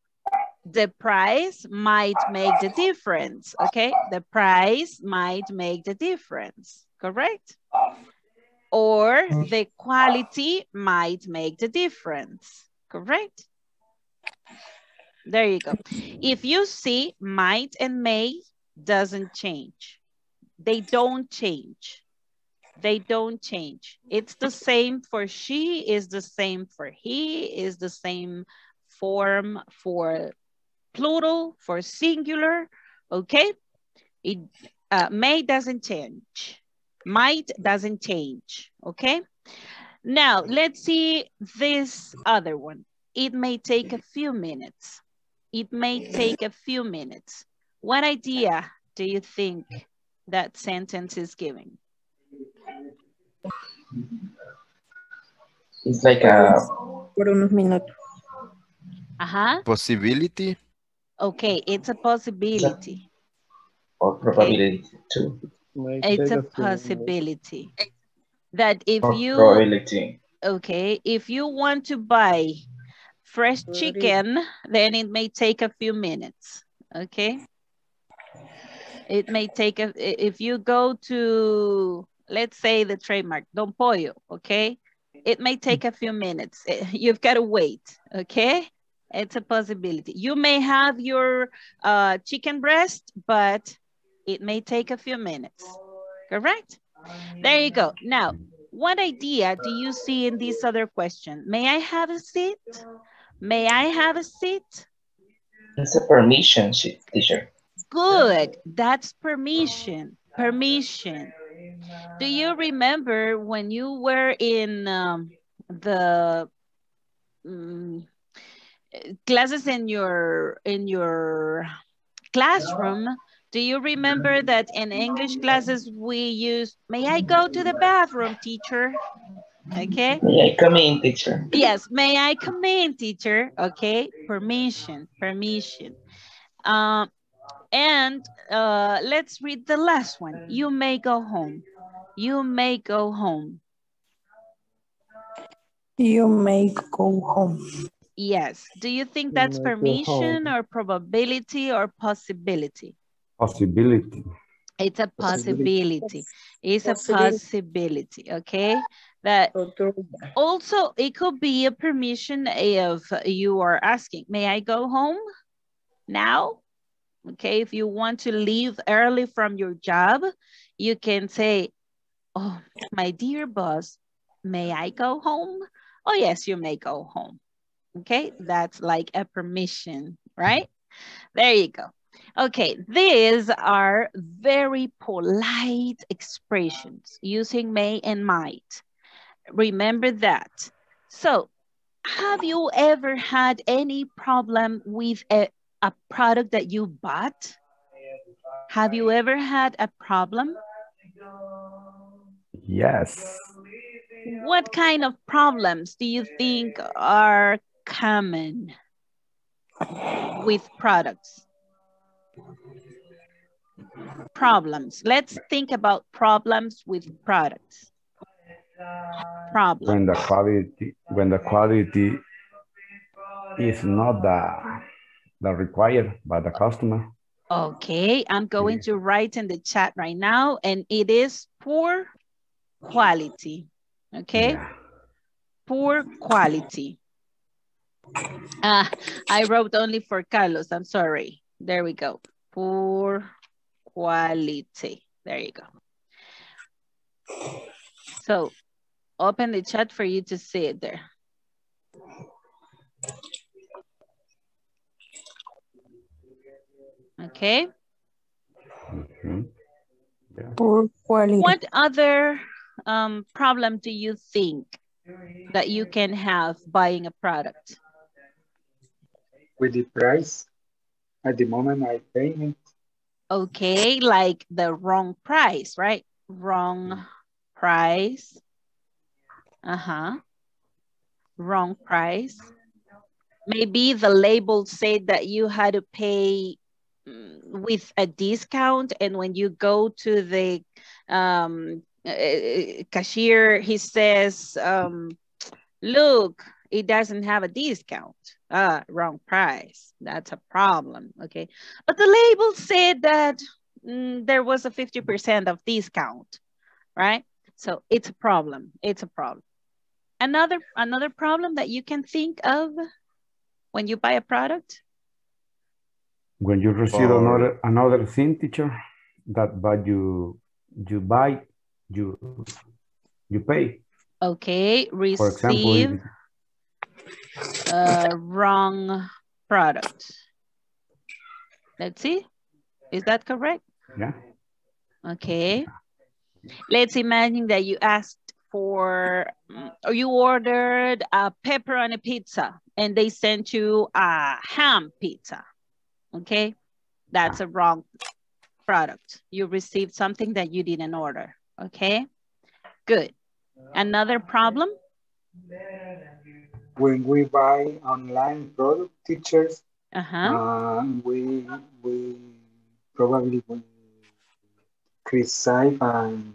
the price might make the difference, okay? The price might make the difference, correct? Or the quality might make the difference, correct? There you go. If you see might and may doesn't change. They don't change. They don't change. It's the same for she, is the same for he, is the same form for plural, for singular, okay? It uh, may doesn't change. Might doesn't change, okay? Now, let's see this other one. It may take a few minutes. It may take a few minutes. What idea do you think that sentence is giving? It's like a Por unos minutos. Uh-huh. Possibility. Okay, it's a possibility. or probability too. Might It's a a few minutes. possibility. That if you, probability. okay, if you want to buy fresh chicken, then it may take a few minutes, okay? It may take, a i- if you go to, let's say the trademark, Don Pollo, okay? It may take a few minutes. Eh, You've got to wait, okay? It's a possibility. You may have your uh, chicken breast, but it may take a few minutes, correct? There you go. Now, what idea do you see in this other question? May I have a seat? May I have a seat? It's a permission teacher. Good. That's permission. Permission. Do you remember when you were in um, the mm, classes in your in your classroom? Do you remember that in English classes we used, may I go to the bathroom, teacher? Okay. May I come in, teacher? Yes, may I come in, teacher? Okay, permission, permission. Um, and uh, let's read the last one. You may go home. You may go home. You may go home. Yes. Do you think that's may permission or probability or possibility? Possibility. It's a Possibility. possibility. It's a Possibility. possibility, okay? That also, it could be a permission if you are asking, may I go home now? Okay, if you want to leave early from your job, you can say, oh, my dear boss, may I go home? Oh, yes, you may go home. Okay, that's like a permission, right? There you go. Okay, these are very polite expressions using may and might. Remember that. So, have you ever had any problem with a, a product that you bought? Have you ever had a problem? Yes. what kind of problems do you think are common with products? Problems. Let's think about problems with products. Problems. When the quality, when the quality is not the, the required by the customer. Okay, I'm going to write in the chat right now, and it is poor quality. Okay, poor quality. Ah, I wrote only for Carlos. I'm sorry. There we go. Poor quality. There you go. So open the chat for you to see it there. Okay. Poor quality. What other um, problem do you think that you can have buying a product? With the price, at the moment I pay it. Okay, like the wrong price, right? Wrong price. Uh-huh. Wrong price. Maybe the label said that you had to pay mm, with a discount and when you go to the um, uh, cashier, he says, um, look, it doesn't have a discount. Ah, wrong price. That's a problem, okay? But the label said that mm, there was a 50% of discount, right? So it's a problem, it's a problem. Another, another problem that you can think of when you buy a product? When you receive Or- another another thing, teacher, that but you you buy, you you pay. Okay, receive. For example, a wrong product. Let's see, is that correct? yeah. Okay. Let's imagine that you asked for, mm, or you ordered a pepperoni pizza and they sent you a ham pizza. Okay. That's a wrong product. You received something that you didn't order. Okay. Good. Another problem? When we buy online product teachers, Uh-huh. uh, we we probably will criticize and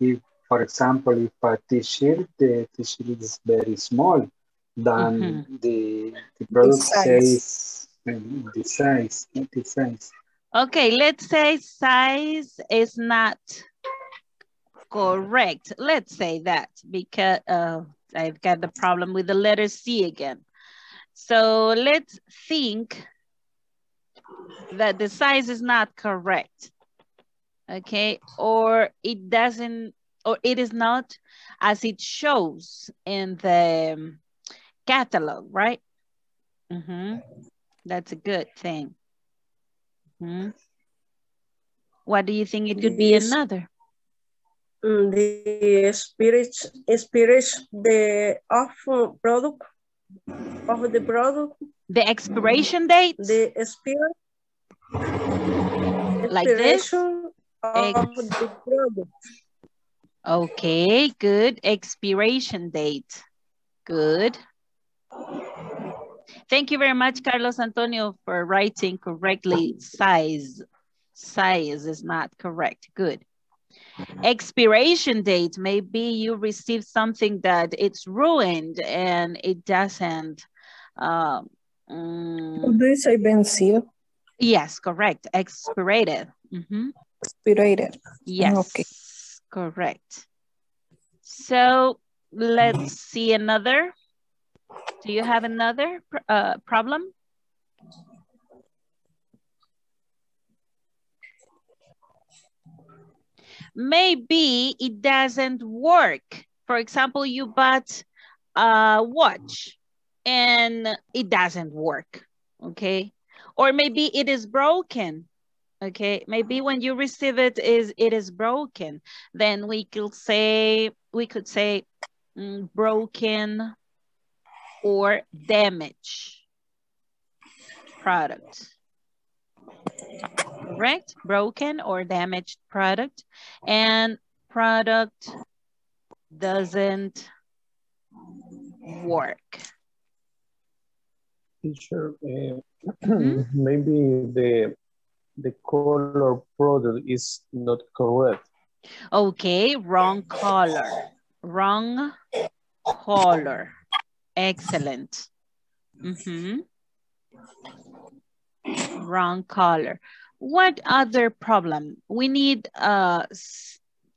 if, for example, if a t-shirt, the t-shirt is very small, then the, the product size. says um, the size, the size. Okay, let's say size is not correct. Let's say that because uh, I've got the problem with the letter C again. So let's think that the size is not correct. Okay, or it doesn't, or it is not as it shows in the catalog, right? Mm -hmm. That's a good thing. Mm -hmm. What do you think it could be another? The spirit, spirit, the of uh, product, of the product, The expiration date? the spirit, Like this? of the product. Okay, good. Expiration date. Good. Thank you very much, Carlos Antonio, for writing correctly. Size. Size is not correct. Good. Expiration date. Maybe you received something that it's ruined and it doesn't. Um, mm, This I vencido. yes, correct. Expirated. Mhm. Expirated. Yes, Okay. correct. So let's see another. Do you have another uh, problem? Maybe it doesn't work. For example, you bought a watch and it doesn't work, okay? Or maybe it is broken, okay? Maybe when you receive it is it is broken. Then we could say, we could say mm, broken or damage product. Correct? Broken or damaged product. And product doesn't work? Teacher, uh, Mhm. maybe the the color product is not correct. Okay, wrong color. Wrong color. Excellent. Mhm. Wrong color. What other problem? We need uh,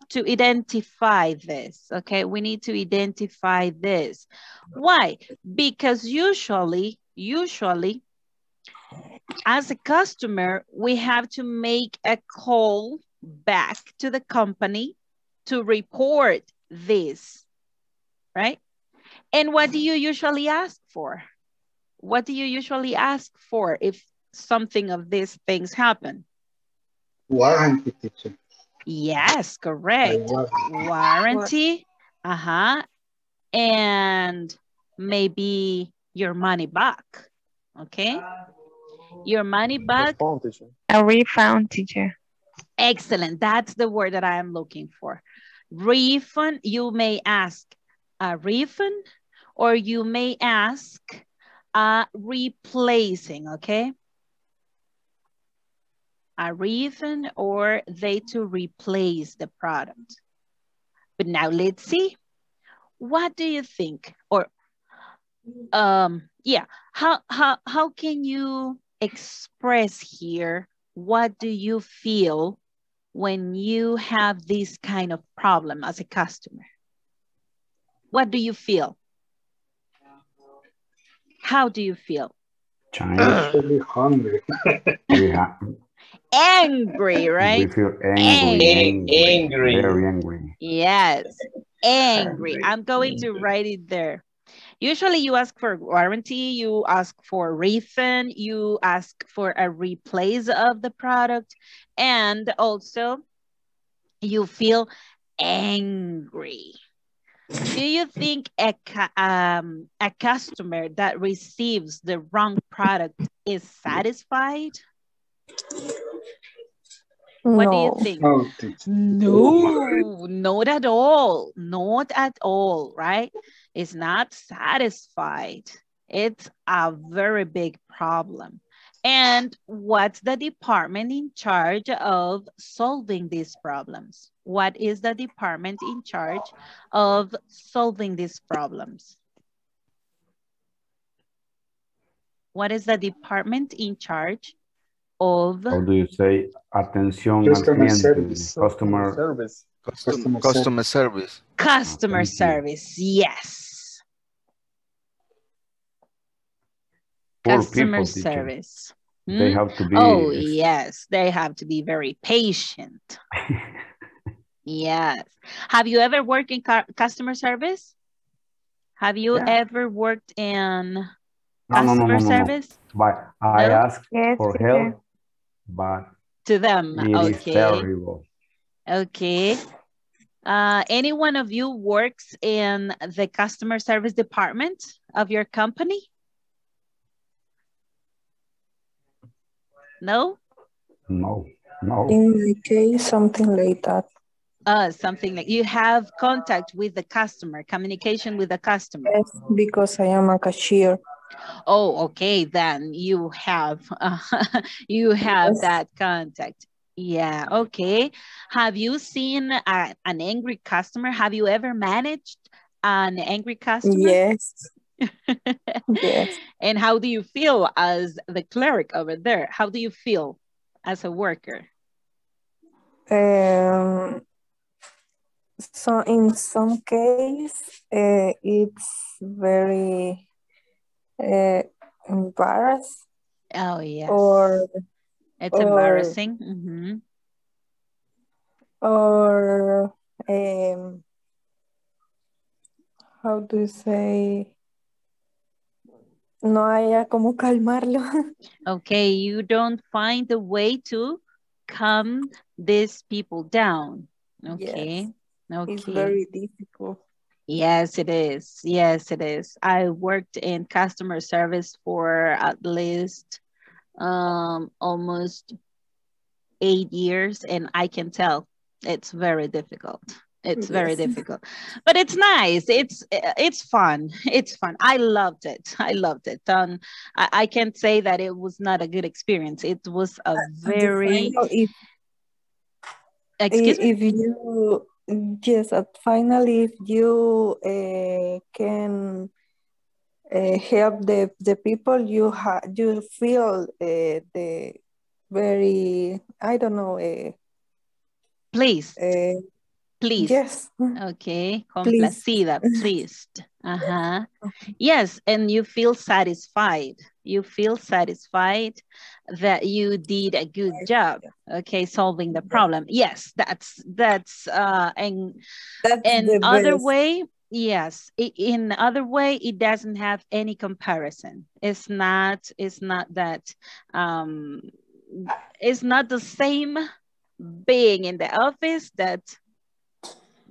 to identify this, okay? We need to identify this. Why? Because usually, usually, as a customer, we have to make a call back to the company to report this, right? And what do you usually ask for? What do you usually ask for if something of these things happen? Warranty teacher. Yes, correct. Warranty, uh-huh. And maybe your money back, okay? Your money back Phone, teacher. A refund, teacher. Excellent. That's the word that I am looking for. Refund, you may ask a refund or you may ask a replacing, okay? A refund or they to replace the product. But now let's see. What do you think? Or um yeah, how how how can you express here what do you feel when you have this kind of problem as a customer? What do you feel? How do you feel? Chinese. Actually hungry. we, ha- Angry, right? we right? feel angry, Ang- angry. very angry. Yes, angry. I'm going to write it there. Usually you ask for warranty, you ask for refund, you ask for a replace of the product, and also you feel angry. Do you think a, um, a customer that receives the wrong product is satisfied? What do you think? No oh teacher. No, not at all. Not at all, right? It's not satisfied. It's a very big problem. And what's the department in charge of solving these problems? What is the department in charge of solving these problems? What is the department in charge of How do you say atención al Customer cliente? service. Customer Service. Customer, Customer customer service. customer thank you. service? Yes. poor Customer people, teacher. service. They Hmm? have to be. Oh, yes, they have to be very patient. Yes. Have you ever worked in customer service? Have you Yeah. ever worked in No, no, no, customer no, no, no. service But I No? ask Yes, for teacher. help, but to them? it is Okay. terrible. Okay. Uh, any one of you works in the customer service department of your company? No? No, no. In my case, something like that. Uh, something like you have contact with the customer, communication with the customer. Yes, because I am a cashier. Oh, okay, then you have uh, you have Yes. that contact. Yeah, okay. Have you seen a, an angry customer? Have you ever managed an angry customer? Yes. Yes. And how do you feel as the cleric over there? How do you feel as a worker? Um, so in some case, uh, it's very uh, embarrassed Oh, yes. or it's or- embarrassing. Mhm. or um, how do you say? No haya como calmarlo. Okay, you don't find a way to calm these people down. Okay. Okay. It's very difficult. Yes, it is. Yes, it is. I worked in customer service for at least um, almost eight years, and I can tell it's very difficult. It's very difficult, but it's nice. It's it's fun. It's fun. I loved it. I loved it. Um, I, I can't say that it was not a good experience. It was a very. If, Excuse me. if you yes, at finally, if you uh, can uh, help the the people, you ha you feel uh, the very I don't know. Uh, Please. uh, Please. Yes. Okay. Pleased. Complacida, pleased. Uh-huh. Yes, and you feel satisfied. You feel satisfied that you did a good job. Okay, solving the problem. Yes, that's that's uh and That's and the other best. way, yes. In other way, it doesn't have any comparison. It's not, it's not that um it's not the same being in the office that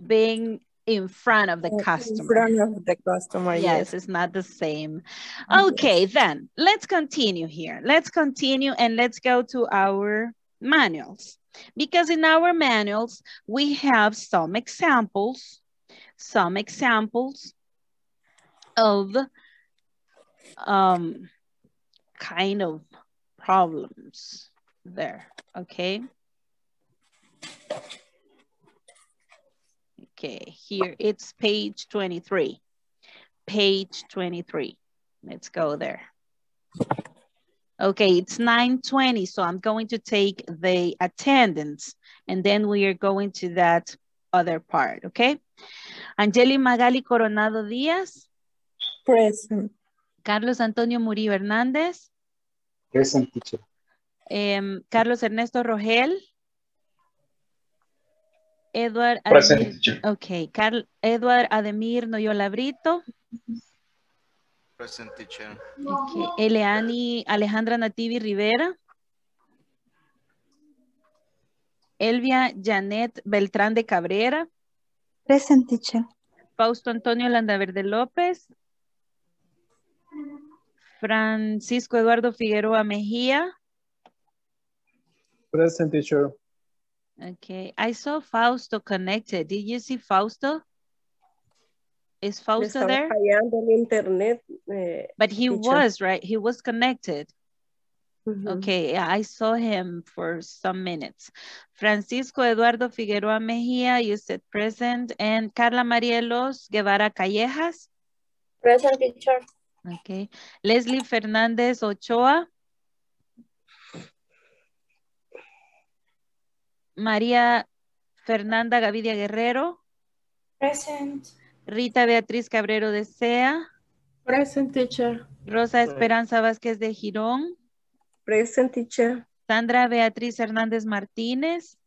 being in front of the customer. in front of the customer. Yes, Yes. it's not the same. Okay, then let's continue here. Let's continue and let's go to our manuals. Because in our manuals, we have some examples, some examples of um, kind of problems there, okay? Okay, here it's page 23. Page 23. Let's go there. Okay, it's 9.20, so I'm going to take the attendance and then we are going to that other part, okay? Angeli Magali Coronado Díaz. Present. Carlos Antonio Murillo Hernández. Present teacher. em, Carlos Ernesto Rogel. Edward Present, Ademir, Carl, Edward Ademir Noyola Brito. Present teacher. Okay. Eleani Alejandra Nativi Rivera. Elvia Janet Beltrán de Cabrera. Present teacher. Fausto Antonio Landaverde López. Francisco Eduardo Figueroa Mejía. Present teacher. Okay, I saw Fausto connected. Did you see Fausto? Is Fausto estaba there? el internet. eh, But he teacher. was, right? He was connected. Ujú. Okay, yeah, I saw him for some minutes. Francisco Eduardo Figueroa Mejía, you said present. And Carla Marielos Guevara Callejas. Present teacher. Okay. Leslie Fernández Ochoa. María Fernanda Gavidia Guerrero. Present. Rita Beatriz Cabrero de Sea. Present teacher. Rosa Esperanza Vázquez de Girón. Present teacher. Sandra Beatriz Hernández Martínez.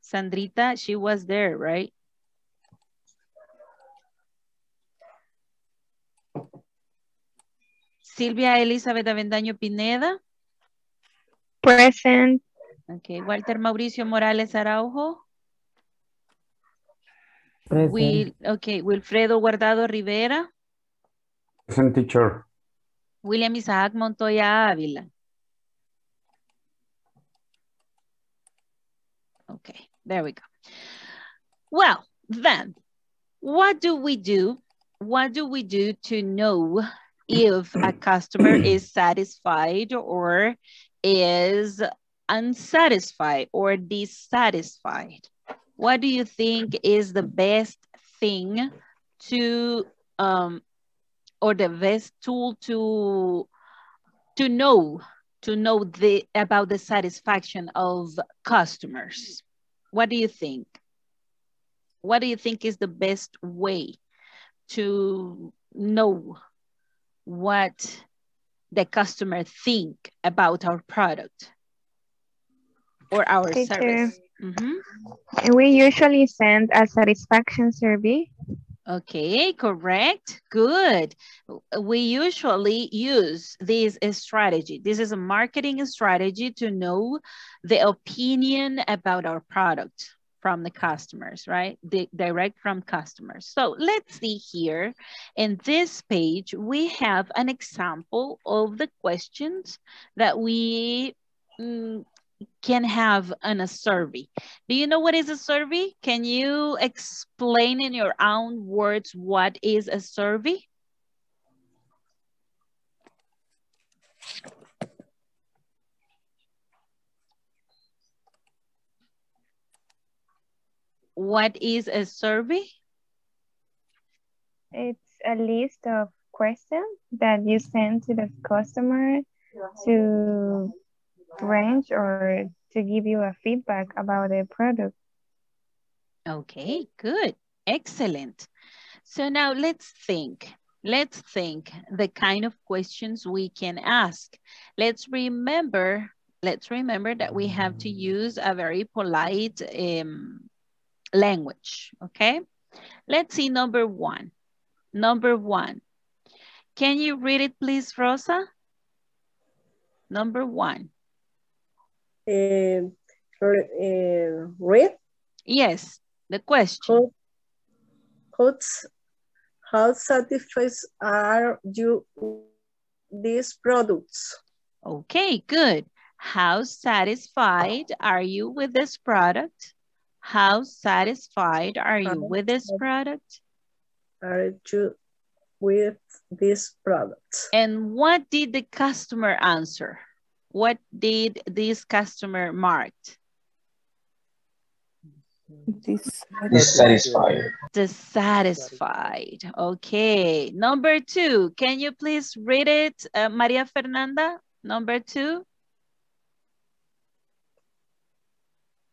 Sandrita, she was there, right? Silvia Elizabeth Avendaño Pineda. Present. Okay. Walter Mauricio Morales Araujo. Present. Will, okay. Wilfredo Guardado Rivera. Present teacher. William Isaac Montoya Ávila. Okay, there we go. Well, then, what do we do? What do we do to know if a customer is satisfied or is unsatisfied or dissatisfied? What do you think is the best thing to um, or the best tool to to know to know the about the satisfaction of customers? What do you think? What do you think is the best way to know what the customer think about our product or our Teacher. service Mhm. We usually send a satisfaction survey. Okay, correct. Good. We usually use this strategy. This is a marketing strategy to know the opinion about our product from the customers, right? The, direct from customers. So let's see here. In this page, we have an example of the questions that we mm, can have on a survey. Do you know what is a survey? Can you explain in your own words what is a survey? What is a survey? It's a list of questions that you send to the customer to range or to give you a feedback about the product. Okay, good. Excellent. So now let's think. Let's think the kind of questions we can ask. Let's remember, let's remember that we have to use a very polite um, language, okay? Let's see number one. Number one. Can you read it, please, Rosa? Number one. Uh, uh, read? Yes, the question. How, how satisfied are you with these products? Okay, good. How satisfied are you with this product? How satisfied are you with this product? Are you with this product? And what did the customer answer? What did this customer marked? Dissatisfied. Dissatisfied. Okay. Number two, can you please read it, uh, Maria Fernanda? Number two.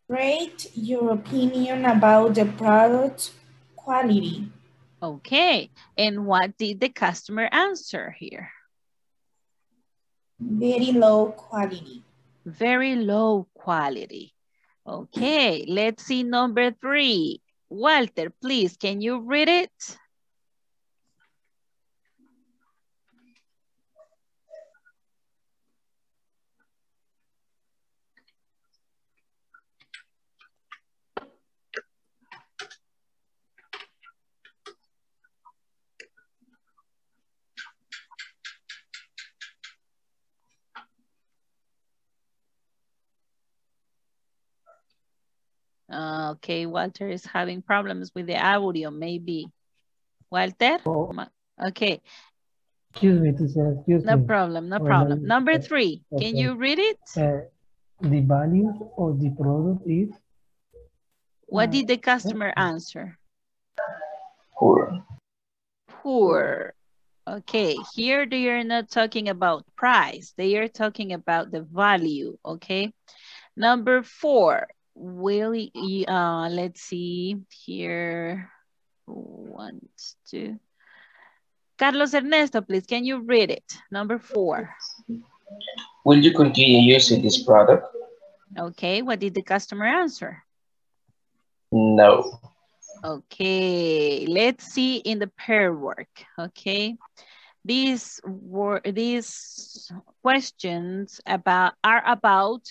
Rate your opinion about the product quality. Okay. And what did the customer answer here? Very low quality. Very low quality. Okay, let's see number three. Walter, please, can you read it? Uh, okay, Walter is having problems with the audio, maybe. Walter? Oh. Okay, Excuse me, teacher, excuse no me. problem, no problem. I- Number three, can you read it? Uh, the value of the product is What did the customer answer? Poor. Poor. Okay, here they are not talking about price. They are talking about the value, okay? Number four, will, uh, let's see here. One, two. Carlos Ernesto, please, can you read it? Number four. Will you continue using this product? Okay, what did the customer answer? No. Okay, let's see in the pair work, okay? These were these questions about are about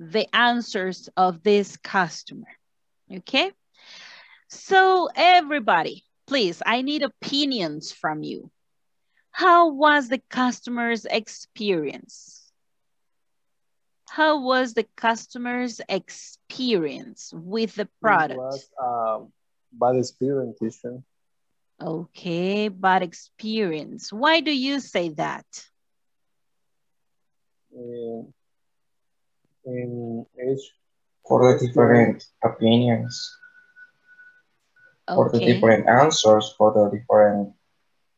the answers of this customer, okay? So everybody, please, I need opinions from you. How was the customer's experience? How was the customer's experience with the It product? was a bad experience, teacher. Okay, bad experience. Why do you say that? In, in age, For the different opinions, for the different answers, for the different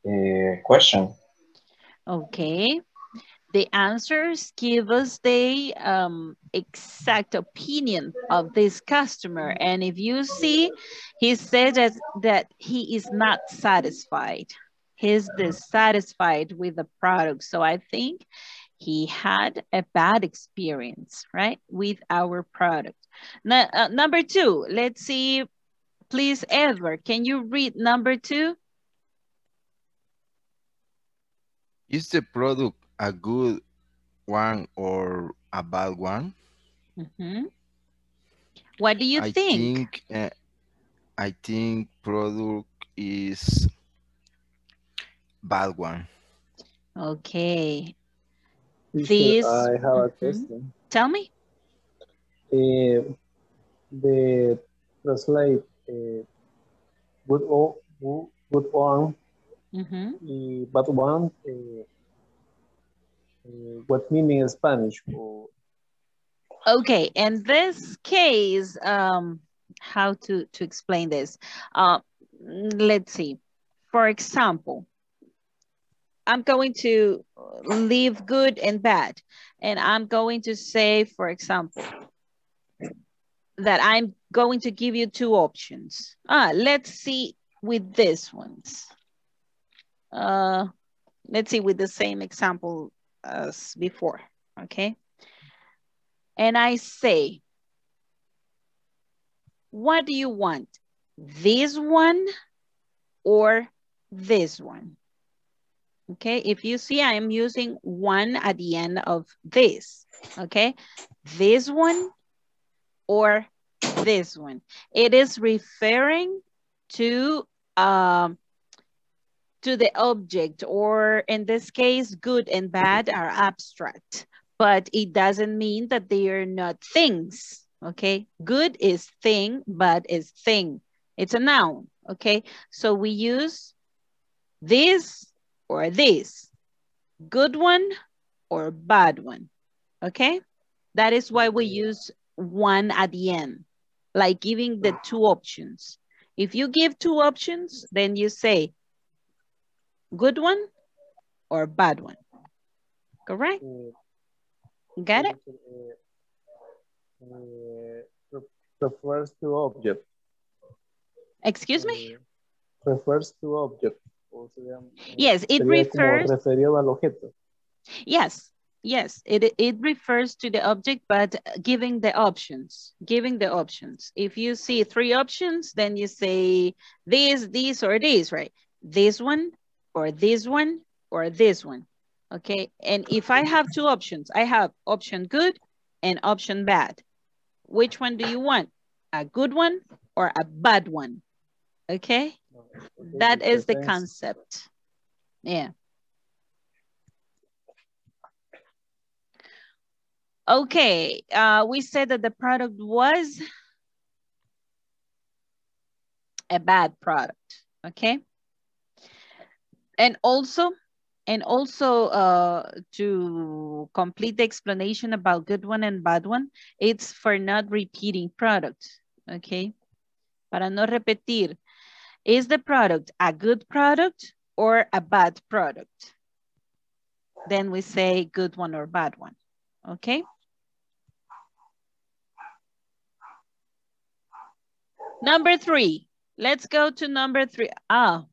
uh, question. okay. The answers give us the um, exact opinion of this customer. And if you see, he said that, that he is not satisfied. He's dissatisfied with the product. So I think he had a bad experience, right, with our product. Nu- uh, number two, let's see, please, Edward, can you read number two? Is the product a good one or a bad one? Mhm. What do you think? I think? think uh, I think product is bad one. Okay, this, I have a question. tell me. uh, the translate uh, good o good one Mhm. y bad one uh, uh, what meaning in Spanish or Okay, in this case, um, how to, to explain this? Uh, mm, let's see. For example, I'm going to leave good and bad. And I'm going to say, for example, that I'm going to give you two options. Ah, let's see with this ones. Uh, let's see with the same example as before, okay? And I say, what do you want? This one or this one? Okay, if you see I am using one at the end of this, okay? This one or this one. It is referring to um, to the object or in this case, good and bad are abstract, but it doesn't mean that they are not things, okay? Good is thing, bad is thing. It's a noun, okay? So we use this or this, good one or bad one, okay? That is why we use one at the end, like giving the two options. If you give two options, then you say good one or bad one, correct? Got it? uh, refers to object. Excuse me? Refers to object. O sea, Yes, it refers, referido al objeto. yes, yes, it, it refers to the object, but giving the options, giving the options. If you see three options, then you say this, this, or this, right? This one, or this one, or this one, okay? And if I have two options, I have option good and option bad. Which one do you want? A good one or a bad one? Okay? That is the concept. Yeah. Okay, uh, we said that the product was a bad product, okay? And also, and also uh, to complete the explanation about good one and bad one, it's for not repeating product, okay? Para no repetir, is the product a good product or a bad product? Then we say good one or bad one, okay? Number three, let's go to number three. Ah,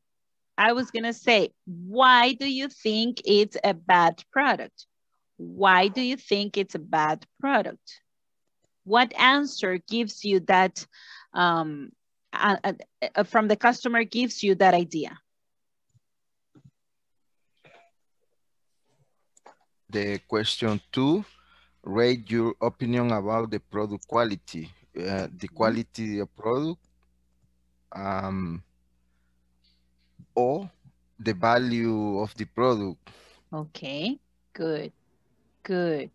I was gonna say, why do you think it's a bad product? Why do you think it's a bad product? What answer gives you that, um, uh, uh, uh, from the customer gives you that idea? The question two, rate your opinion about the product quality. Uh, the quality of product um, or the value of the product. Okay, good, good.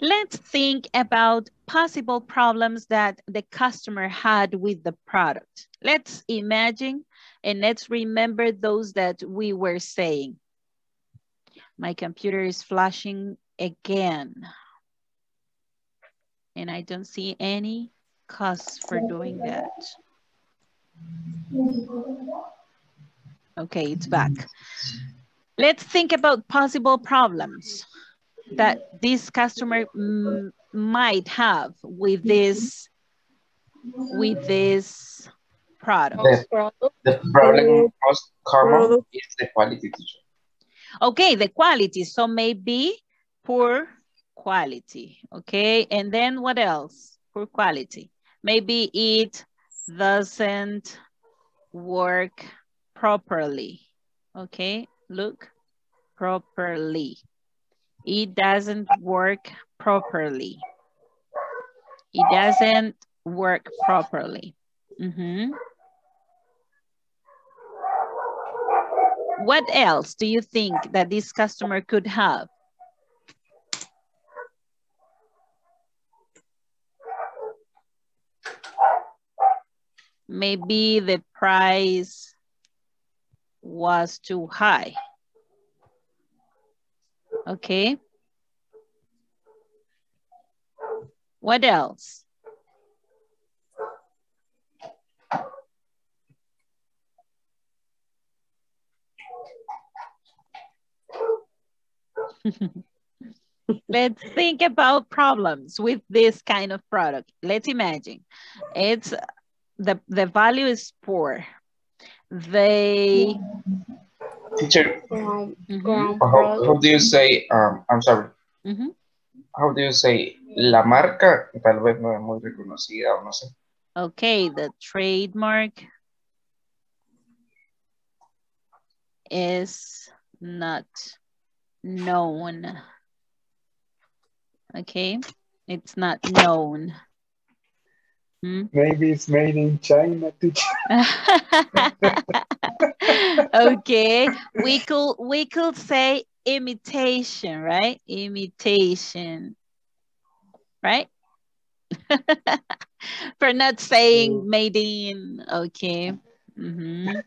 Let's think about possible problems that the customer had with the product. Let's imagine and let's remember those that we were saying. My computer is flashing again. And I don't see any cause for doing that. Okay, it's back. Let's think about possible problems that this customer mm, might have with this with this product. The, the problem most common is the quality teacher. Okay, the quality. So maybe poor quality. Okay, and then what else? Poor quality. Maybe it doesn't work properly. Okay, look, properly. It doesn't work properly. It doesn't work properly. Mm -hmm. What else do you think that this customer could have? Maybe the price was too high. Okay. What else? Let's think about problems with this kind of product. Let's imagine it's the, the value is poor. They Teacher, Mhm. how, how do you say, um, I'm sorry, Mhm. how do you say, la marca tal vez no es muy reconocida o no sé. Okay, the trademark is not known. Okay, it's not known. Hmm? Maybe it's made in China, teacher. okay, we could we could say imitation, right? Imitation, right? For not saying made in, okay. Mhm.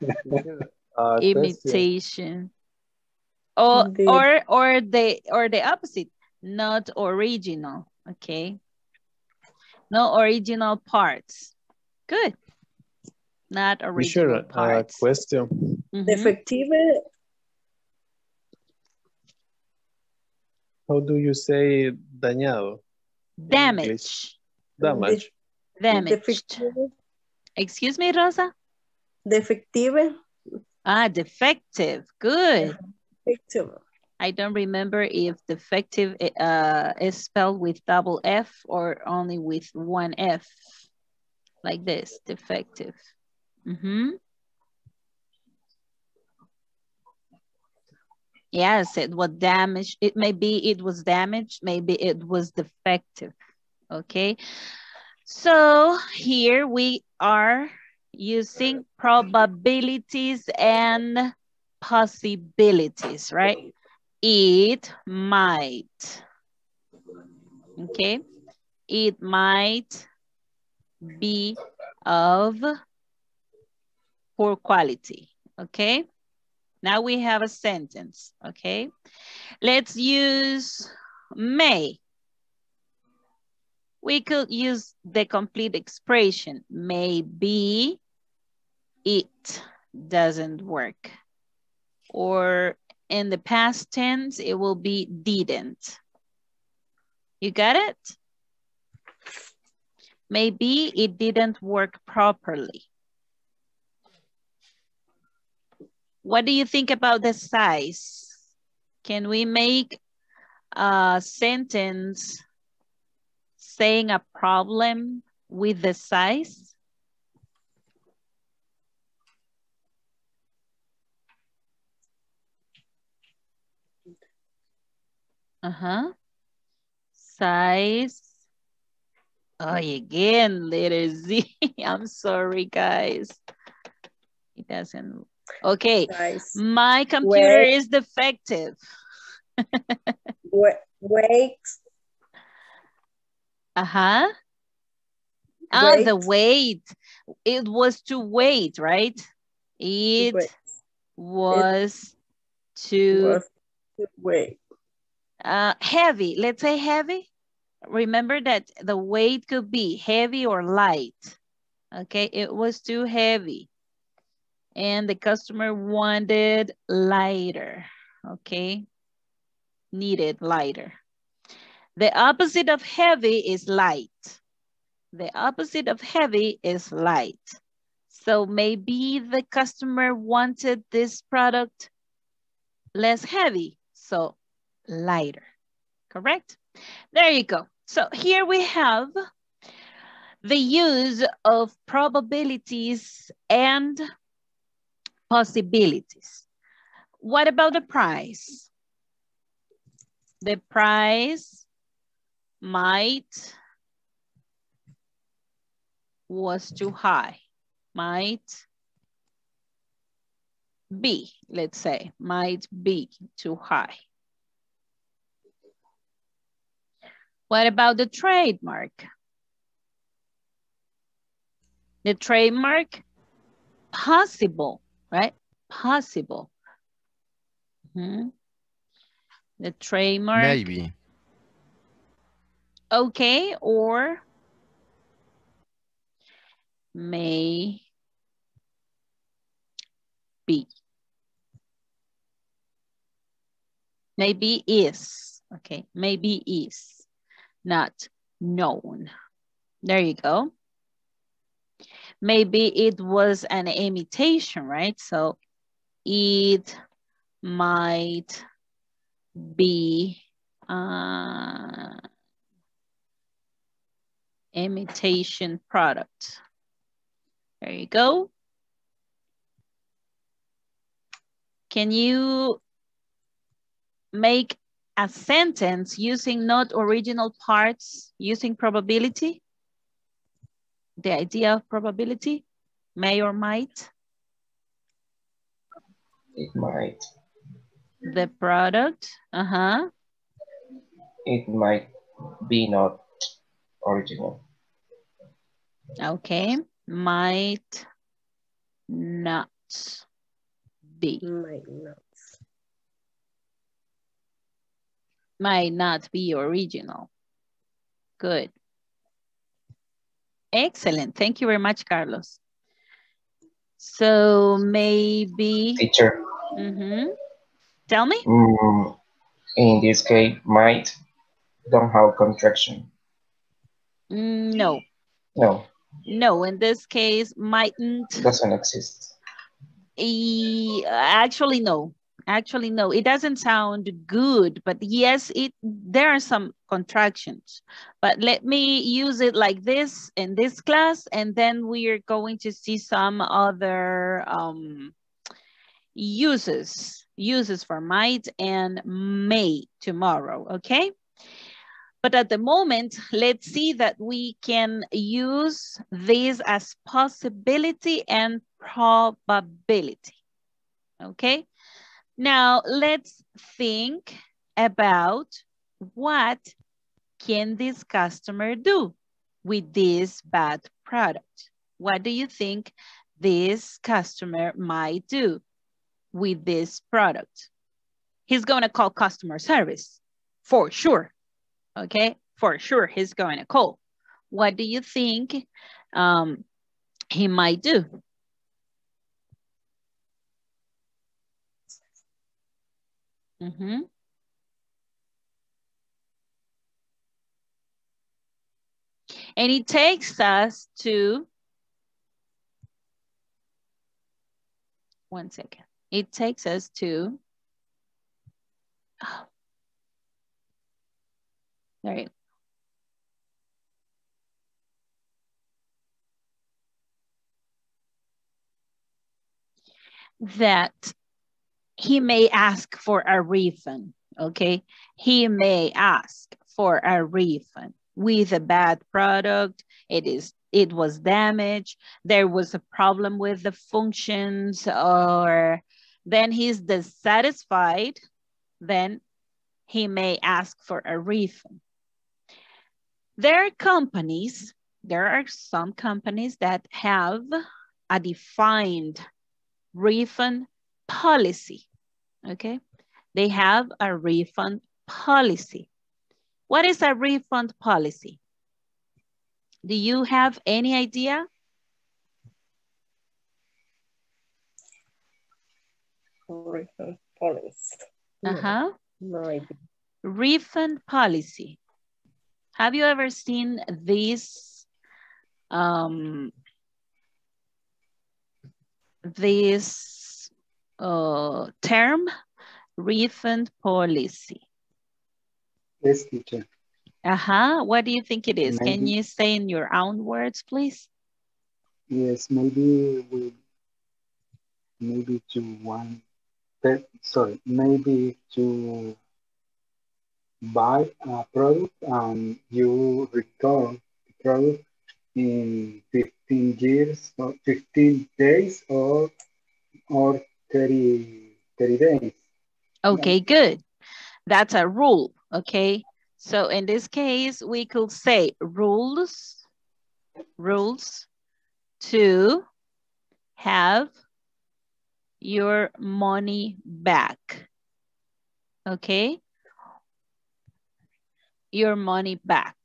Uh. Imitation. Or Indeed. or or the or the opposite, not original, okay? No original parts. Good. Not original uh, parts. question. Mhm. Defective, How do you say dañado? in Damage. Damage. Damaged. defective, Excuse me, Rosa? defective, Ah, defective. Good. defective. I don't remember if defective uh, is spelled with double F or only with one F. Like this, defective. Mm -hmm. Yes, it was damaged. It maybe it was damaged, maybe it was defective. Okay. So here we are using probabilities and possibilities, right? It might. Okay. It might be of poor quality. Okay. Now we have a sentence. Okay. Let's use may. We could use the complete expression. Maybe it doesn't work. Or in the past tense, it will be didn't. You got it? Maybe it didn't work properly. What do you think about the size? Can we make a sentence saying a problem with the size? Uh-huh. Size. Oh, again, letter Z. I'm sorry, guys. It doesn't. Okay. Guys, My computer Wait. is defective. wa- wakes, Uh-huh. Ah, the Wait. weight. It was to wait, right? It wait, was to was to wait. Uh, heavy. Let's say heavy. Remember that the weight could be heavy or light. Okay, it was too heavy. And the customer wanted lighter. Okay, needed lighter. The opposite of heavy is light. The opposite of heavy is light. So maybe the customer wanted this product less heavy, so lighter, correct? There you go. So here we have the use of probabilities and possibilities. What about the price? The price might was too high, might be, let's say, might be too high. What about the trademark? The trademark, possible, right? Possible. Mhm. The trademark. Maybe. Okay, or may be. Maybe is, okay, maybe is, not known. There you go. Maybe it was an imitation, right? So it might be uh, imitation product. There you go. Can you make a sentence using not original parts using probability? The idea of probability, may or might? It might. The product, uh-huh. It might be not original. Okay, might not be. Might not. Might not be original. Good. Excellent. Thank you very much, Carlos. So maybe. Teacher. Mm -hmm. Tell me. Mm, in this case, might don't have contraction. No. No. No, in this case, mightn't. Doesn't exist. E actually, no. Actually, no. It doesn't sound good, but yes, it there are some contractions. But let me use it like this in this class, and then we are going to see some other um, uses, uses for might and may tomorrow, okay? But at the moment, let's see that we can use this as possibility and probability, okay? Now let's think about what can this customer do with this bad product? What do you think this customer might do with this product? He's going to call customer service for sure. Okay, for sure he's going to call. What do you think um, he might do? Mm -hmm. And it takes us to, one second. It takes us to, oh, there you go. That he may ask for a refund, okay? He may ask for a refund with a bad product. It is it was damaged. There was a problem with the functions or then he's dissatisfied, then he may ask for a refund. There are companies, there are some companies that have a defined refund policy, okay? They have a refund policy. What is a refund policy? Do you have any idea? Refund policy. Uh-huh. No idea. Refund policy. Have you ever seen this um, this uh, term, refund policy? Yes, teacher. Uh-huh. What do you think it is? Maybe. Can you say in your own words, please? Yes, maybe we, maybe to one, sorry, maybe to buy a product and you return the product in 15 years or 15 days or or 30, 30 days. Okay, good. That's a rule, okay? So in this case, we could say rules, rules to have your money back. Okay? Your money back.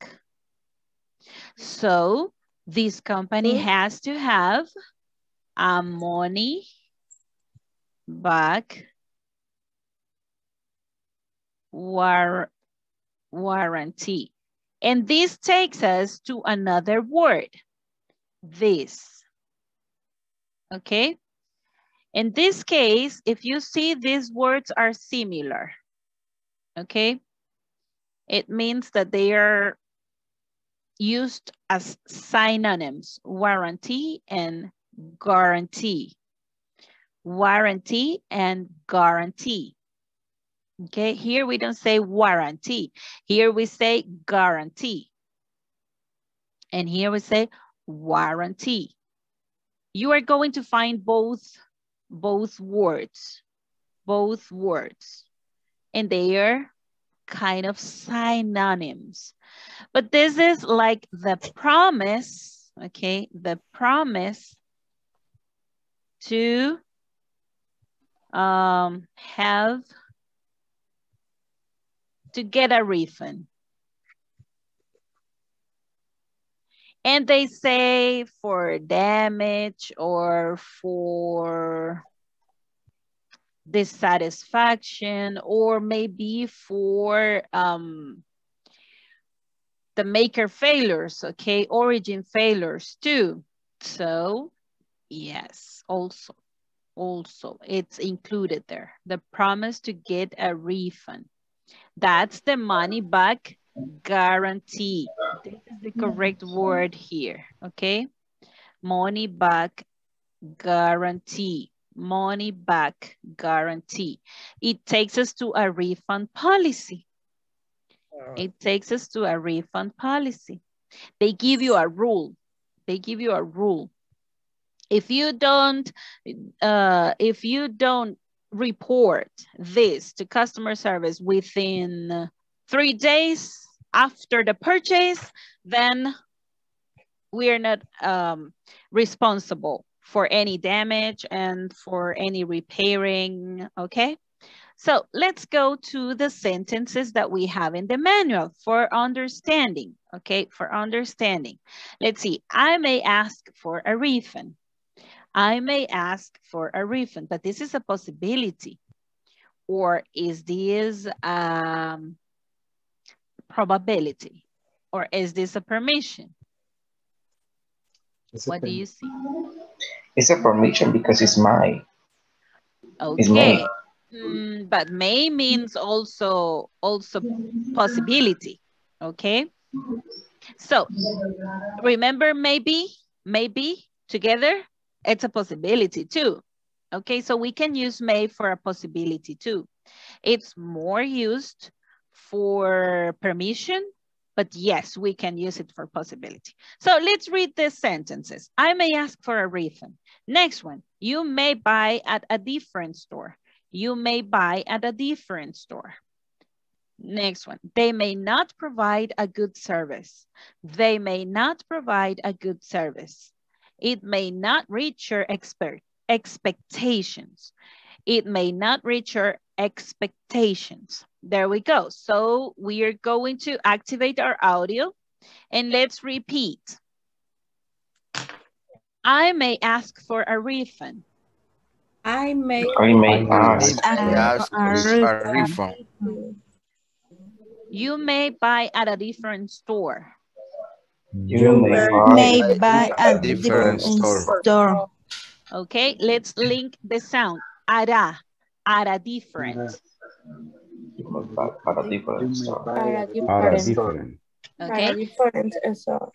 So this company mm-hmm. has to have a money back war warranty. And this takes us to another word, this. Okay? In this case, if you see these words are similar, okay? It means that they are used as synonyms, warranty and guarantee. Warranty and guarantee. Okay, here we don't say warranty. Here we say guarantee. And here we say warranty. You are going to find both, both words, both words. And they are kind of synonyms. But this is like the promise, okay, the promise to um, have to get a refund. And they say for damage or for dissatisfaction or maybe for um, the maker failures, okay, origin failures too. So yes, also, also it's included there. The promise to get a refund. That's the money back guarantee. This is the correct mm-hmm. word here, okay? Money back guarantee. Money back guarantee. It takes us to a refund policy. Uh-huh. It takes us to a refund policy. They give you a rule. They give you a rule. If you don't, uh, if you don't report this to customer service within three days after the purchase, then we are not um, responsible for any damage and for any repairing, okay? So let's go to the sentences that we have in the manual for understanding, okay? For understanding. Let's see, I may ask for a refund. I may ask for a refund, but this is a possibility. Or is this um, probability? Or is this a permission? It's what do you see? It's a permission because it's mine. It's Okay. mine. Mm, but may means also also possibility. Okay. So remember maybe, maybe together, it's a possibility too. Okay, so we can use may for a possibility too. It's more used for permission, but yes, we can use it for possibility. So let's read the sentences. I may ask for a refund. Next one, you may buy at a different store. You may buy at a different store. Next one, they may not provide a good service. They may not provide a good service. It may not reach your expert expectations. It may not reach your expectations. There we go. So we are going to activate our audio and let's repeat. I may ask for a refund. I may. I may ask. ask for a refund. You may buy at a different store. You may May buy buy a a different different store. store. Okay, let's link the sound. Ara, ara different. You may buy at a different store. Are different. different. Okay, different store.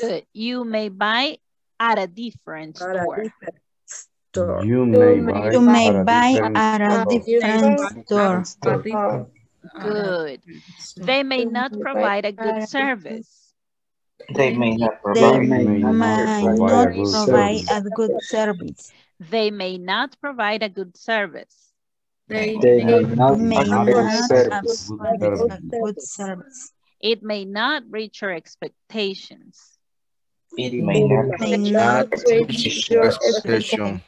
good. You may buy at a different store. store. You may may buy You may at a different store. different store. Good. They may not provide a good service. They may not They provide. may not not provide a good provide service. a good service. They may not provide a good service. They, They may not May not good have service. a good service. It may not reach your expectations. It may not May reach not expectation. your expectation.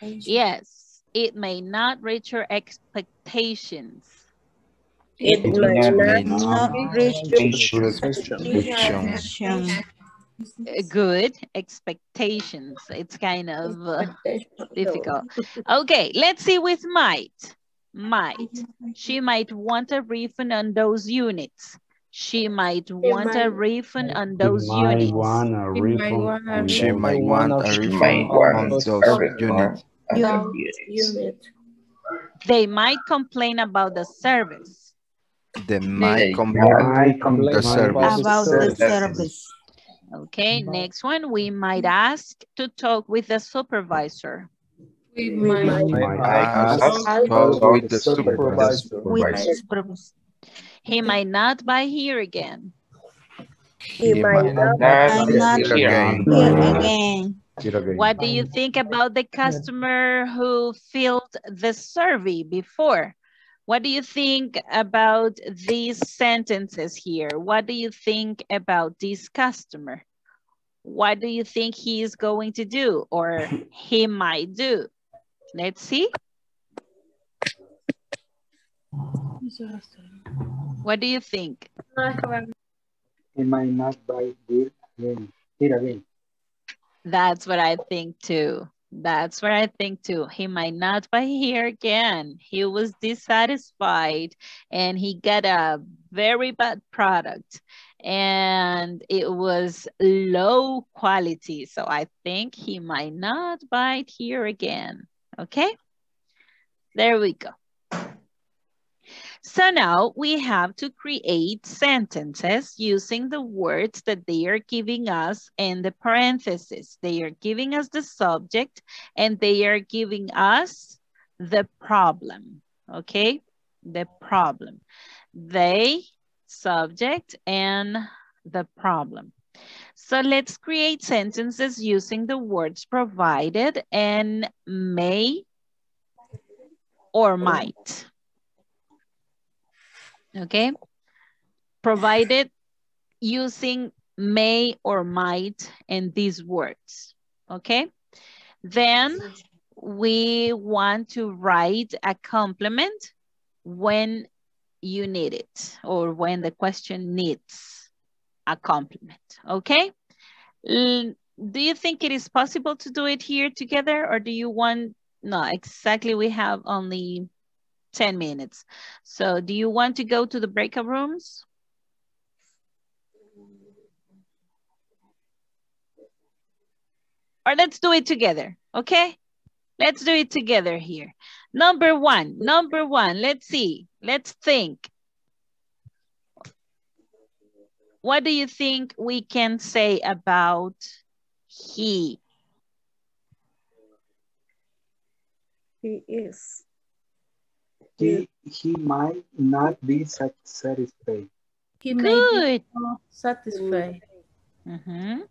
Yes, it may not reach your expectations. It It might may May not not not reach reach your expectation. expectation. expectation. Uh, Good expectations. It's kind of uh, difficult. Okay, let's see with might. Might. She might want a refund on those units. She might want a refund on those units. want a You might refund. want a on She might want want a a refund May refund want on those units. refund on Yeah. the units. They might complain about the service. They They might might complain Might on the complain service. About the service. service. Okay, next one, we might ask to talk with the supervisor. We We might might Might ask ask ask talk talk with the supervisor. supervisor. With supervisor. supervisor. He might not buy here again. He He might might not Not not here here. again. here again. Here again. What do you think about the customer who filled the survey before? What do you think about these sentences here? What do you think about this customer? What do you think he is going to do or he might do? Let's see. What do you think? He might not buy here again. Again. That's what I think too. That's what I think too. He might not buy here again. He was dissatisfied and he got a very bad product and it was low quality. So I think he might not buy it here again. Okay. There we go. So now we have to create sentences using the words that they are giving us in the parentheses. They are giving us the subject and they are giving us the problem, okay? The problem. They, subject, and the problem. So let's create sentences using the words provided and may or might okay? Provided using may or might in these words, okay? Then we want to write a complement when you need it or when the question needs a complement, okay? L do you think it is possible to do it here together or do you want, no, exactly we have only 10 minutes. So do you want to go to the breakout rooms? Or let's do it together, okay? Let's do it together here. Number one, number one, let's see, let's think. What do you think we can say about he? He is. He, he might not be sat- satisfied. He may be Good. not satisfied. Mhm.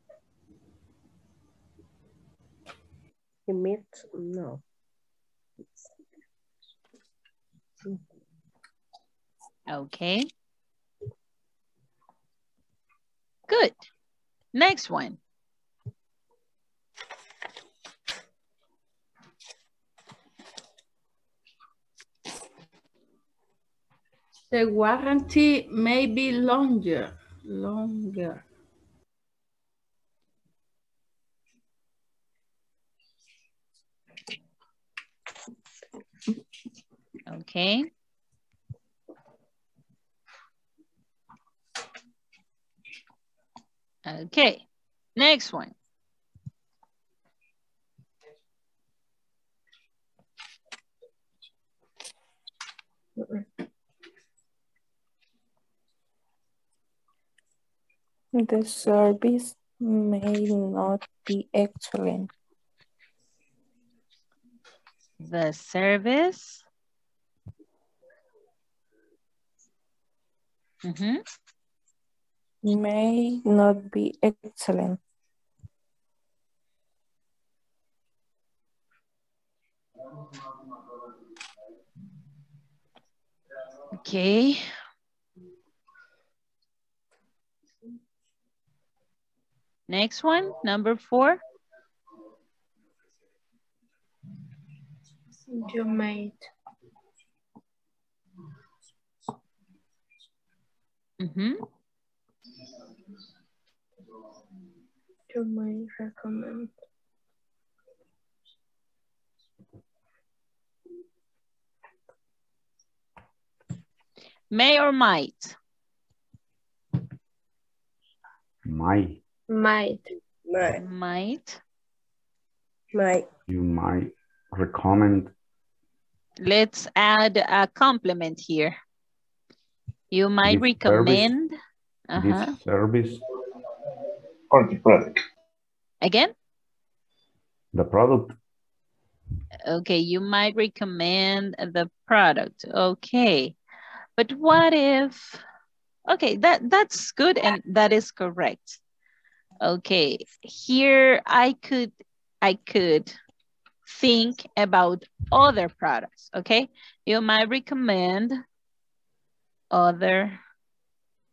He meet, no. Okay. Good. Next one. The warranty may be longer, longer. Okay. Okay. Next one. The service may not be excellent. The service. Mhm. May not be excellent. Okay. Next one, number four. You might. Mhm. You might recommend. May or might? Might. Might. Might. Might. Might. You might recommend Let's add a complement here. You might This service- recommend. Uh-huh. this service, Or the product. Again? the product. Okay, you might recommend the product. Okay. But what if, okay, that, that's good and that is correct. Okay, here I could, I could think about other products, okay? You might recommend other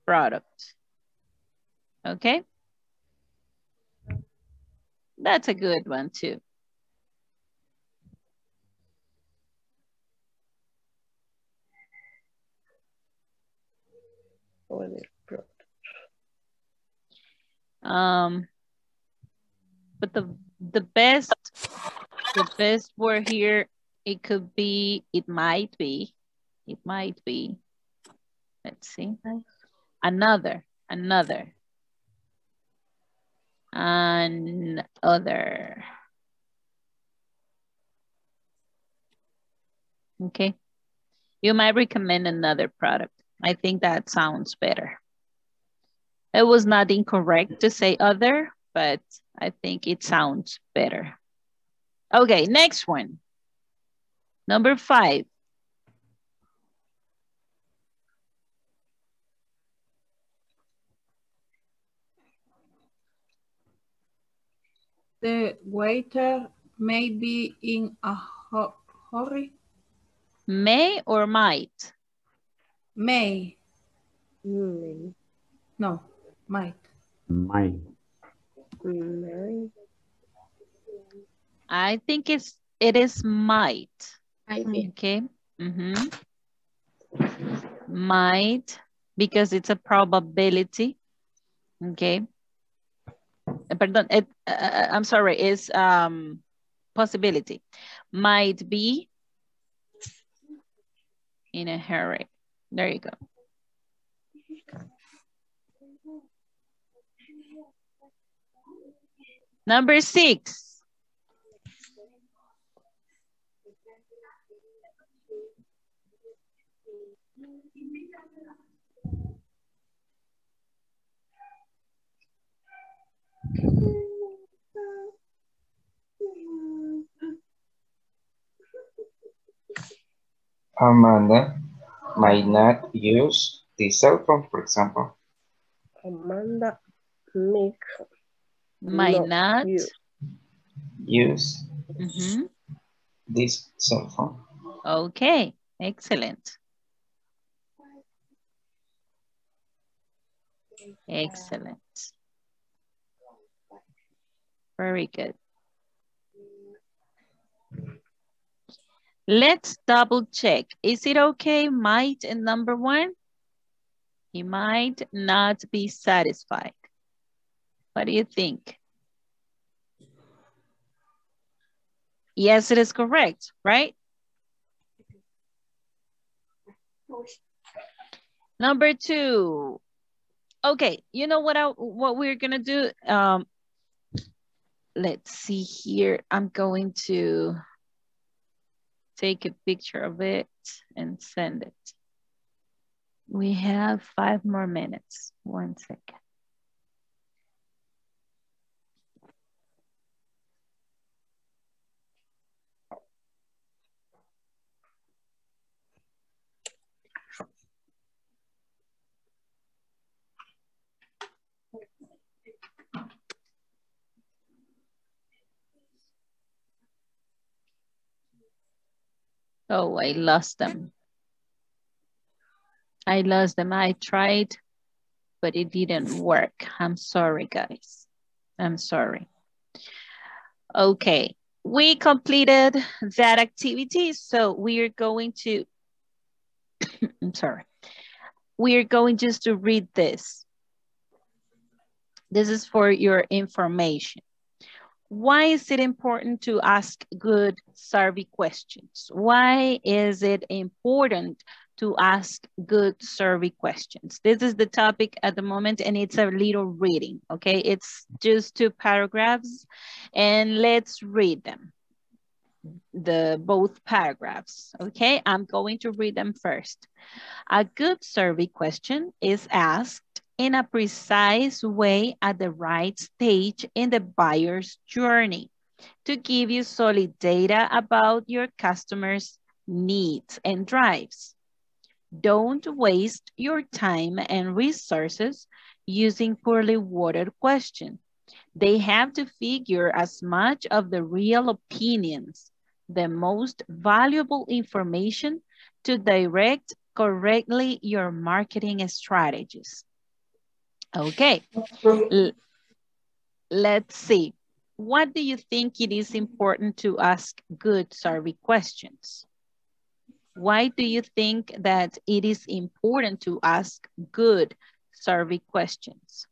product, okay? That's a good one too. Product. Um, but the the best the best word here it could be it might be it might be. Let's see. Another another. Another. Okay. You might recommend another product. I think that sounds better it was not incorrect to say other, but I think it sounds better. Okay, next one. Number five. The waiter may be in a hu- hurry. May or might? May. May. No, might. Might. May. I think it's it is might. I be. Okay. Mm-hmm. Might because it's a probability. Okay. Uh, Pardon, it, uh, I'm sorry, it's um possibility. Might be in a hurry. There you go. Number six. Amanda might not use the cell phone, for example. Amanda make Might not. use. Use Mhm. this cell phone. Okay, excellent. Excellent. Very good. Let's double check. Is it okay, might in number one? He might not be satisfied. What do you think? Yes, it is correct, right? Number two. Okay, you know what I, what we're gonna do? Um, let's see here. I'm going to take a picture of it and send it. We have five more minutes. One second. Oh, I lost them. I lost them. I tried, but it didn't work. I'm sorry, guys. I'm sorry. Okay, we completed that activity. So we are going to, I'm sorry. We are going just to read this. This is for your information. Why is it important to ask good survey questions? Why is it important to ask good survey questions? This is the topic at the moment and it's a little reading, okay? It's just two paragraphs and let's read them. The both paragraphs, okay? I'm going to read them first. A good survey question is asked in a precise way at the right stage in the buyer's journey to give you solid data about your customers' needs and drives. Don't waste your time and resources using poorly worded questions. They have to figure as much of the real opinions, the most valuable information to direct correctly your marketing strategies. Okay, L let's see. What do you think it is important to ask good survey questions? Why do you think that it is important to ask good survey questions?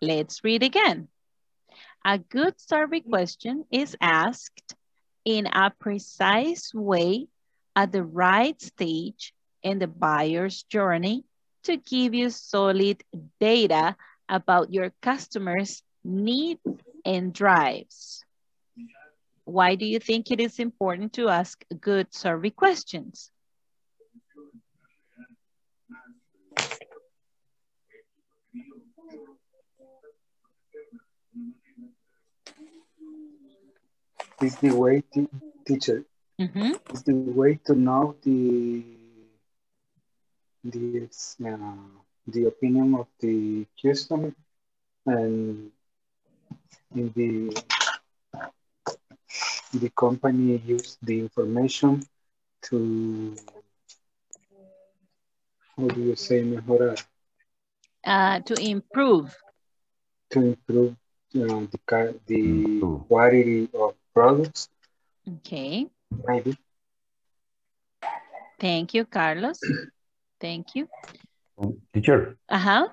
Let's read again. A good survey question is asked in a precise way at the right stage in the buyer's journey to give you solid data about your customers' needs and drives. Why do you think it is important to ask good survey questions? Is the way, teacher, mm -hmm. is the way to know the the uh, the opinion of the customer and in the the company use the information to how do you say mejorar? Uh, to improve. To improve uh, the the quality of products. Okay maybe. Thank you carlos. Thank you. Teacher. Uh-huh.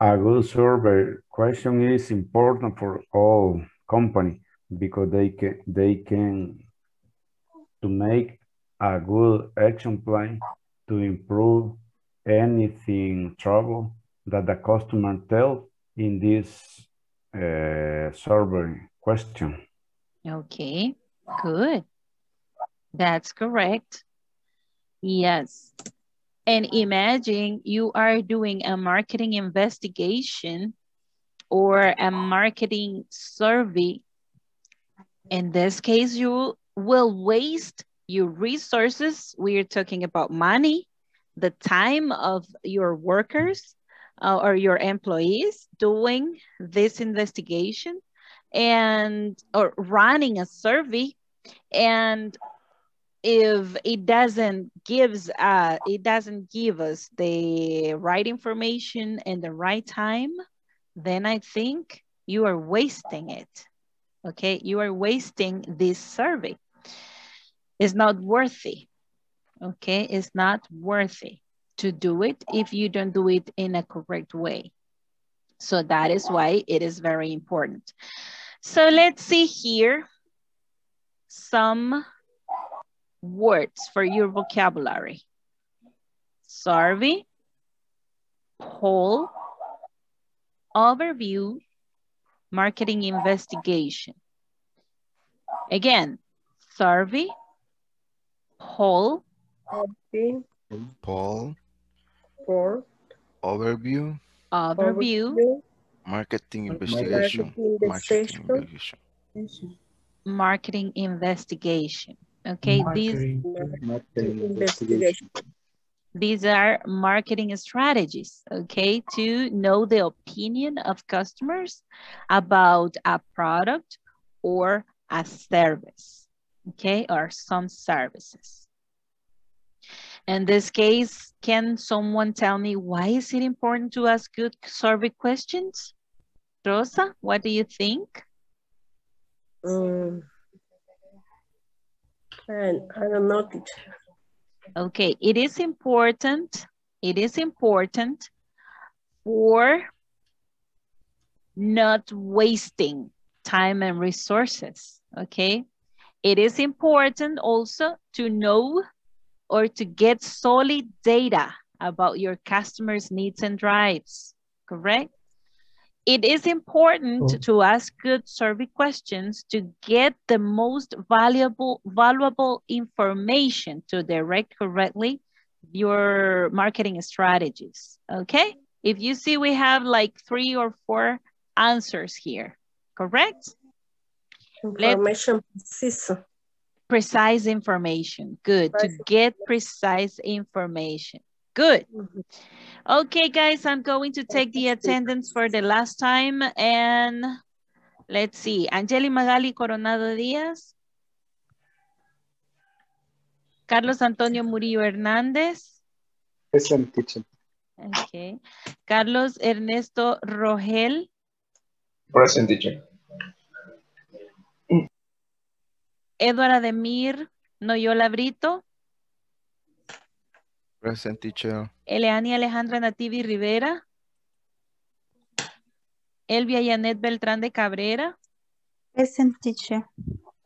A good survey question is important for all company because they can they can to make a good action plan to improve anything trouble that the customer tell in this uh, survey question. Okay, good. That's correct. Yes. And imagine you are doing a marketing investigation or a marketing survey. In this case, you will waste your resources. We're talking about money, the time of your workers uh, or your employees doing this investigation and or running a survey and if it doesn't gives uh it doesn't give us the right information and the right time then i think you are wasting it okay? You are wasting this survey. It's not worthy okay? It's not worthy to do it if you don't do it in a correct way. So that is why it is very important so let's see here some words for your vocabulary. Survey, poll, overview, marketing investigation. Again, survey, poll, poll, poll, overview, overview, marketing investigation, marketing investigation. Marketing investigation. Okay, these, these are marketing strategies, okay, to know the opinion of customers about a product or a service, okay, or some services. In this case, can someone tell me why is it important to ask good survey questions? Rosa, what do you think? Um, I, I don't know. Okay, it is important, it is important for not wasting time and resources, okay? It is important also to know or to get solid data about your customers' needs and drives, correct? It is important Oh. to ask good survey questions to get the most valuable, valuable information to direct correctly your marketing strategies, okay? If you see we have like three or four answers here, correct? Let- Information precise. precise information. Good. To get precise information. Good. Okay, guys, I'm going to take the attendance for the last time and let's see. Angeli Magali Coronado Díaz. Carlos Antonio Murillo Hernández. Present teacher. Okay. Carlos Ernesto Rogel. Present teacher. Eduardo Ademir Noyola Brito. Present teacher. Eleani Alejandra Nativi Rivera. Elvia Yanet Beltrán de Cabrera. Present teacher.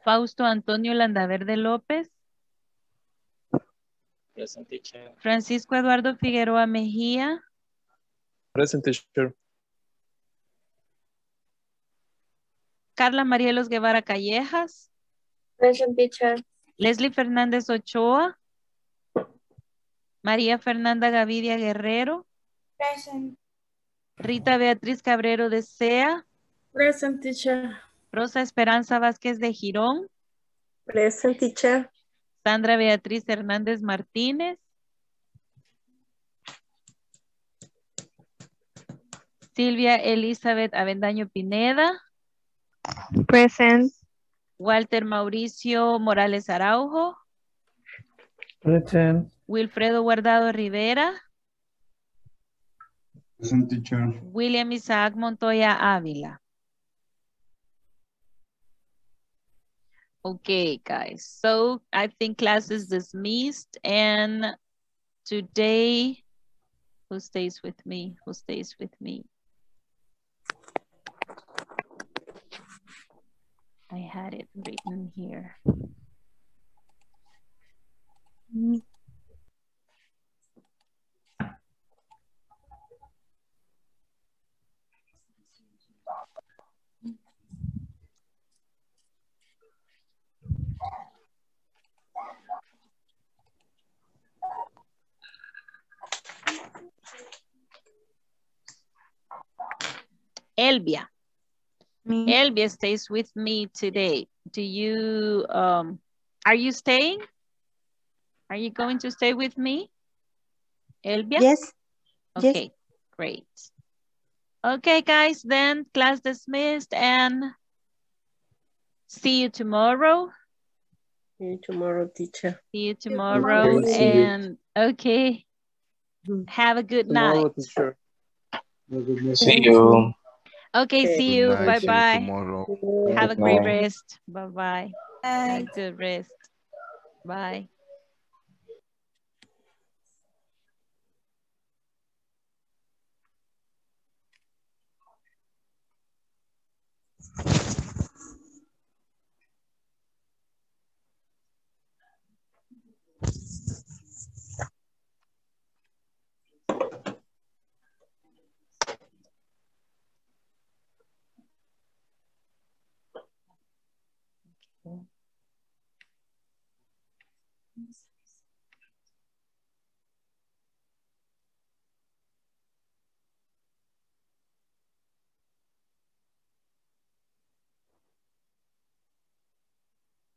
Fausto Antonio Landaverde López. Present teacher. Francisco Eduardo Figueroa Mejía. Present teacher. Carla Marielos Guevara Callejas. Present teacher. Leslie Fernández Ochoa. María Fernanda Gavidia Guerrero. Present. Rita Beatriz Cabrero de Sea. Present teacher. Rosa Esperanza Vázquez de Girón. Present teacher. Sandra Beatriz Hernández Martínez. Silvia Elizabeth Avendaño Pineda. Present. Walter Mauricio Morales Araujo. Present. Wilfredo Guardado Rivera. Present teacher. William Isaac Montoya Ávila. Okay, guys. So I think class is dismissed and today, who stays with me? Who stays with me? I had it written here. Elvia. Elvia stays with me today. Do you, um, are you staying? Are you going to stay with me? Elvia? Yes. Yes. Okay, great. Okay, guys, then class dismissed and see you tomorrow. See you tomorrow, teacher. See you tomorrow Okay, see you. and okay. Have a good Tomorrow, night. teacher. See you. Okay, Okay. see you. Good night, see you Bye-bye. tomorrow. Have a great rest. Bye-bye. Have a good rest. Bye.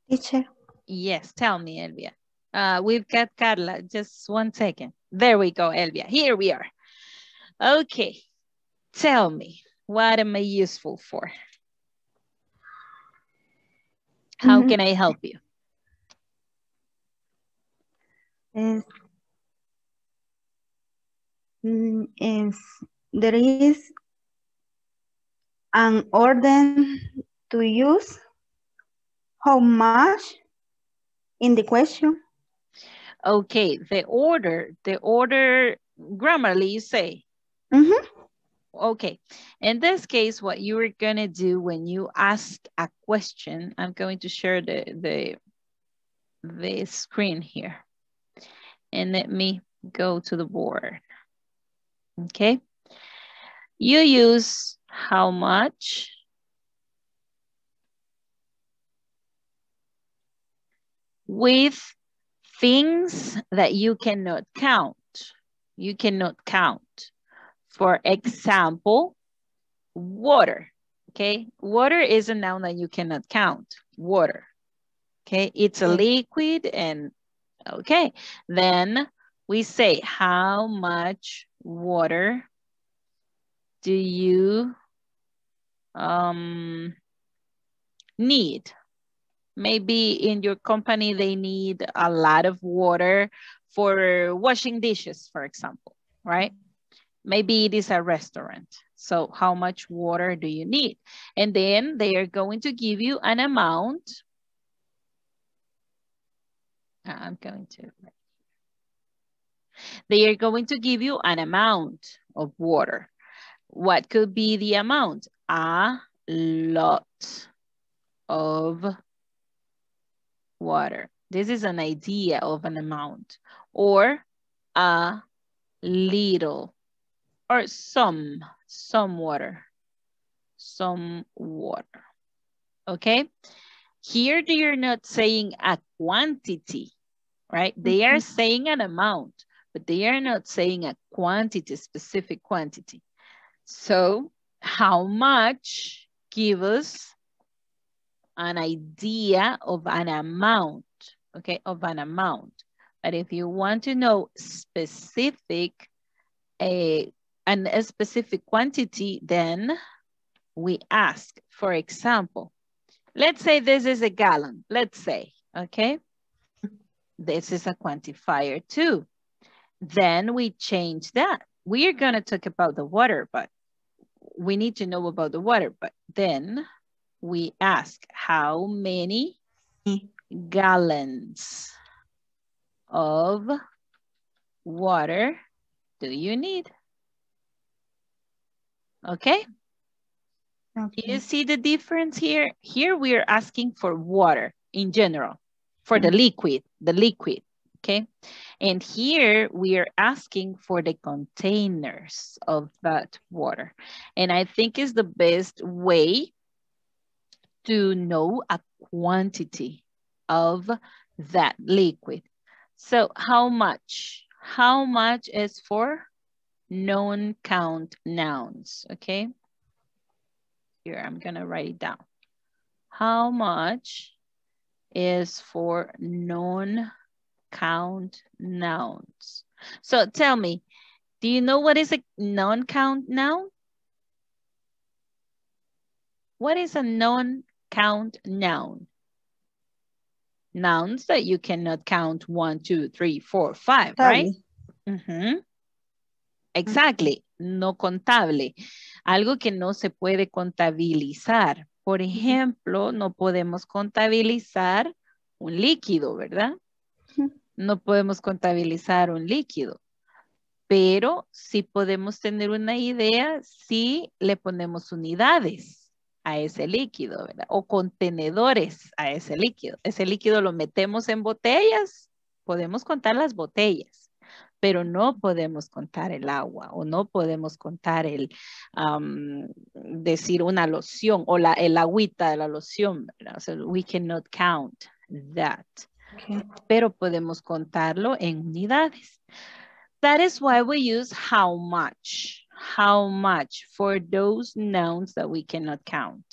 Teacher. Yes, tell me, Elvia. Uh, we've got Carla. Just one second. There we go, Elvia. Here we are. Okay. Tell me, what am I useful for? How Mhm. can I help you? Eh, mm, is there is an order to use how much in the question? Okay, the order, the order grammarly you say. Mm-hmm. Okay, in this case, what you are gonna do when you ask a question, I'm going to share the, the, the screen here. And let me go to the board. Okay. You use how much with things that you cannot count. You cannot count. For example, water, okay? Water is a noun that you cannot count, water, okay? It's a liquid and, okay. Then we say, how much water do you um, need? Maybe in your company, they need a lot of water for washing dishes, for example, right? Maybe it is a restaurant. So how much water do you need? And then they are going to give you an amount. Uh, I'm going to. They are going to give you an amount of water. What could be the amount? A lot of water. This is an idea of an amount. Or a little or some, some water, some water, okay? Here they are not saying a quantity, right? They are mm-hmm. saying an amount, but they are not saying a quantity, specific quantity. So how much give us an idea of an amount, okay, of an amount. But if you want to know specific, a, an, a specific quantity, then we ask, for example, let's say this is a gallon, let's say, okay? This is a quantifier too. Then we change that. We are gonna talk about the water, but we need to know about the water, but then we ask how many gallons of water do you need? Okay. okay. Do You see the difference here? Here we are asking for water in general, for the mm-hmm. liquid, the liquid, okay? And here we are asking for the containers of that water. And I think is the best way to know a quantity of that liquid. So how much? How much is for non-count nouns, okay? Here, I'm gonna write it down. How much is for non-count nouns? So tell me, do you know what is a non-count noun? What is a non-count noun? Nouns that you cannot count one, two, three, four, five, right? Mm -hmm. Exactly, no contable. Algo que no se puede contabilizar. Por ejemplo, no podemos contabilizar un líquido, ¿verdad? No podemos contabilizar un líquido. Pero sí podemos tener una idea si le ponemos unidades a ese líquido, ¿verdad? O contenedores a ese líquido. Ese líquido lo metemos en botellas, podemos contar las botellas pero no podemos contar el agua o no podemos contar el, um, decir una loción o la, el agüita de la loción. So we cannot count that. Okay. Pero podemos contarlo en unidades. That is why we use how much. How much for those nouns that we cannot count.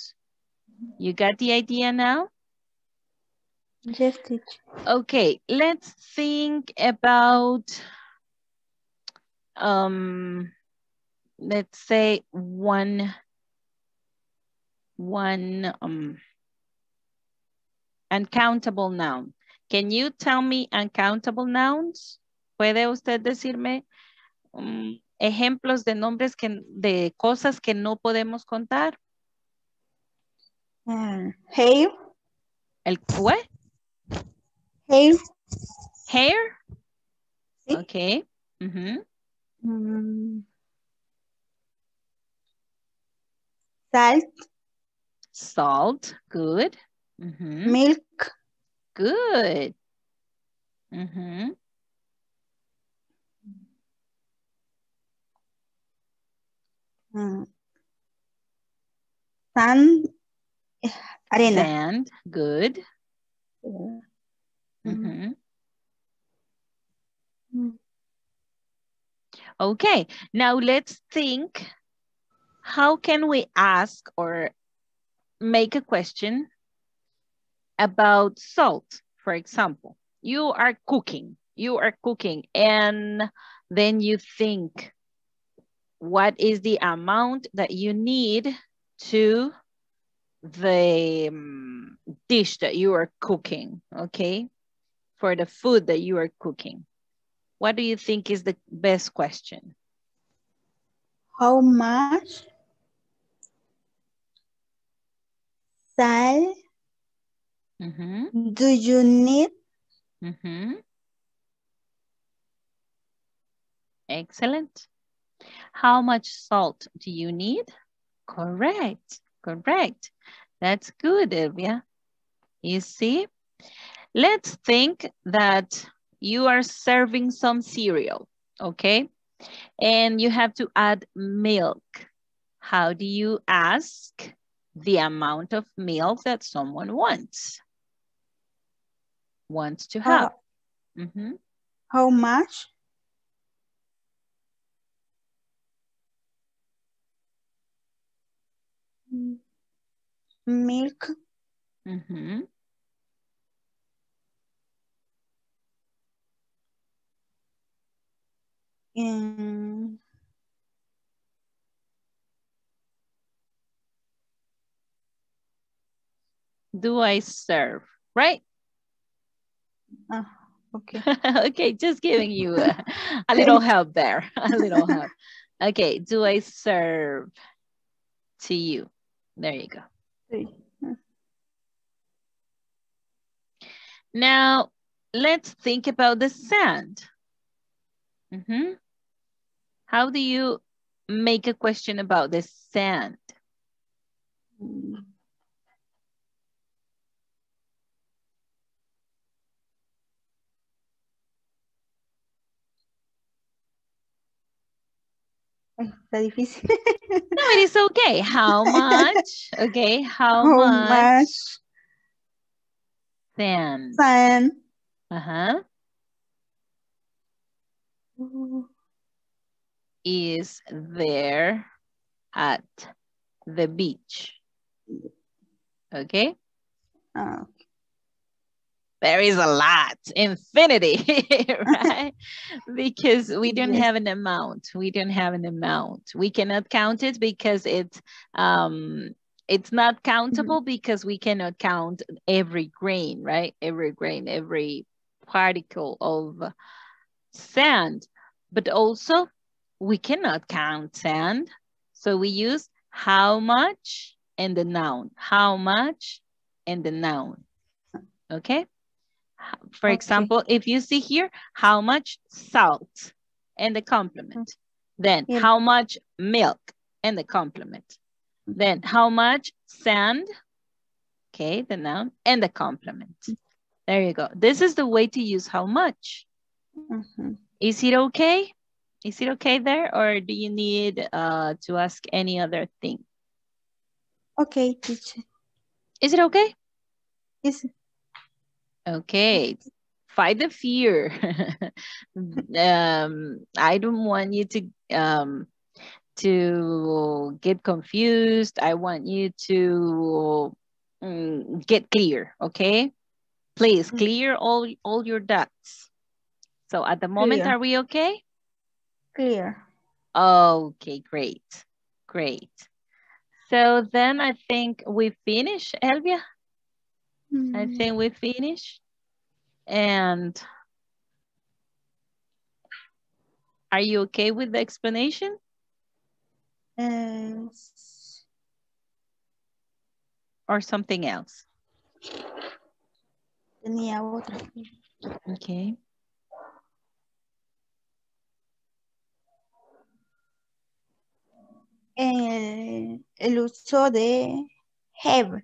You got the idea now? Yes, teacher. Okay, let's think about um, let's say one, one um, uncountable noun. Can you tell me uncountable nouns? ¿Puede usted decirme um, ejemplos de nombres que, de cosas que no podemos contar. Uh, hair. ¿El qué? Hair. Hair. Sí. Ok. Mm. Salt. Salt. Good. Milk. Good. Ujú. Mm. Sand. Arena. Sand. Good. Mm. Ujú. Mm. Okay, now let's think, how can we ask or make a question about salt, for example? You are cooking, you are cooking, and then you think, what is the amount that you need to the um, dish that you are cooking, okay? For the food that you are cooking. What do you think is the best question? How much salt Mhm, do you need? mhm. Excellent. How much salt do you need? Correct, correct. That's good, Elvia. You see? Let's think that you are serving some cereal, okay? And you have to add milk. How do you ask the amount of milk that someone wants? Wants to have. mm-hmm How much? Milk. Mhm. And Do I serve? Right? ah, okay. okay, just giving you a, a little help there. A little help. Okay, do I serve to you? There you go. Now, let's think about the sand. Mm -hmm. How do you make a question about the sand? Mm. Está difícil. No, it is okay. How much? Okay, how, How much, much sand? sand Uh-huh. Is there at the beach? Okay. Ah, There is a lot, infinity, right? because we don't have an amount. We don't have an amount. We cannot count it because it's um it's not countable because we cannot count every grain, right? Every grain, every particle of sand. But also we cannot count sand. So we use how much and the noun. How much and the noun. Okay? For Okay. example, if you see here, how much salt and the complement. Then Yeah. how much milk and the complement. Then how much sand, okay, the noun, and the complement. There you go. This is the way to use how much. mhm. Is it okay? Is it okay there or do you need uh, to ask any other thing? Okay, teacher. Is it okay? Yes. Okay, fight the fear. um, I don't want you to um, to get confused. I want you to mm, get clear. Okay, please Mm. clear all all your doubts. So at the moment, Clear. are we okay? Clear. Okay, great, great. So then I think we finish, Elvia. I Mm. think we finished. And Are you okay with the explanation? Eh, Or something else? tenía otra. Okay. Eh, el uso de have.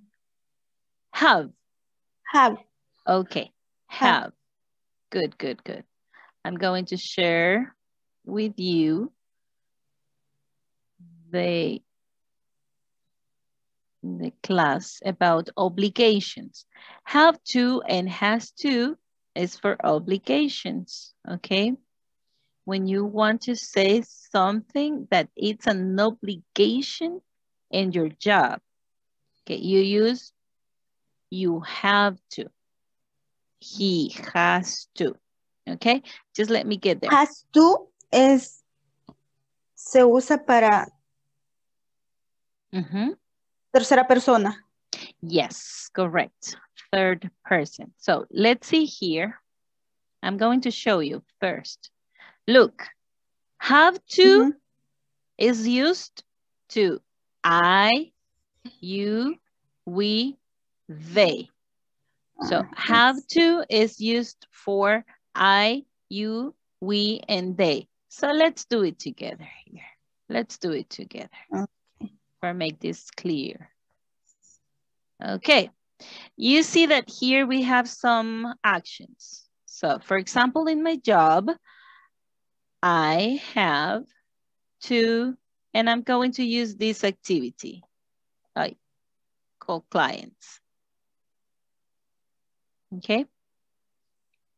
Have. Have. Okay. Have. Good, good, good. I'm going to share with you the, the class about obligations. Have to and has to is for obligations, okay? When you want to say something that it's an obligation in your job, okay, you use you have to. He has to. Okay, just let me get there. Has to es, se usa para Mhm. tercera persona. Yes, correct. Third person. So let's see here. I'm going to show you first. Look, have to is used to I, you, we, they. So mm, have to is used for I, you, we, and they. So let's do it together here. Let's do it together. or make this clear. Okay. You see that here we have some actions. So for example, in my job, I have to, and I'm going to use this activity. I call clients. Okay.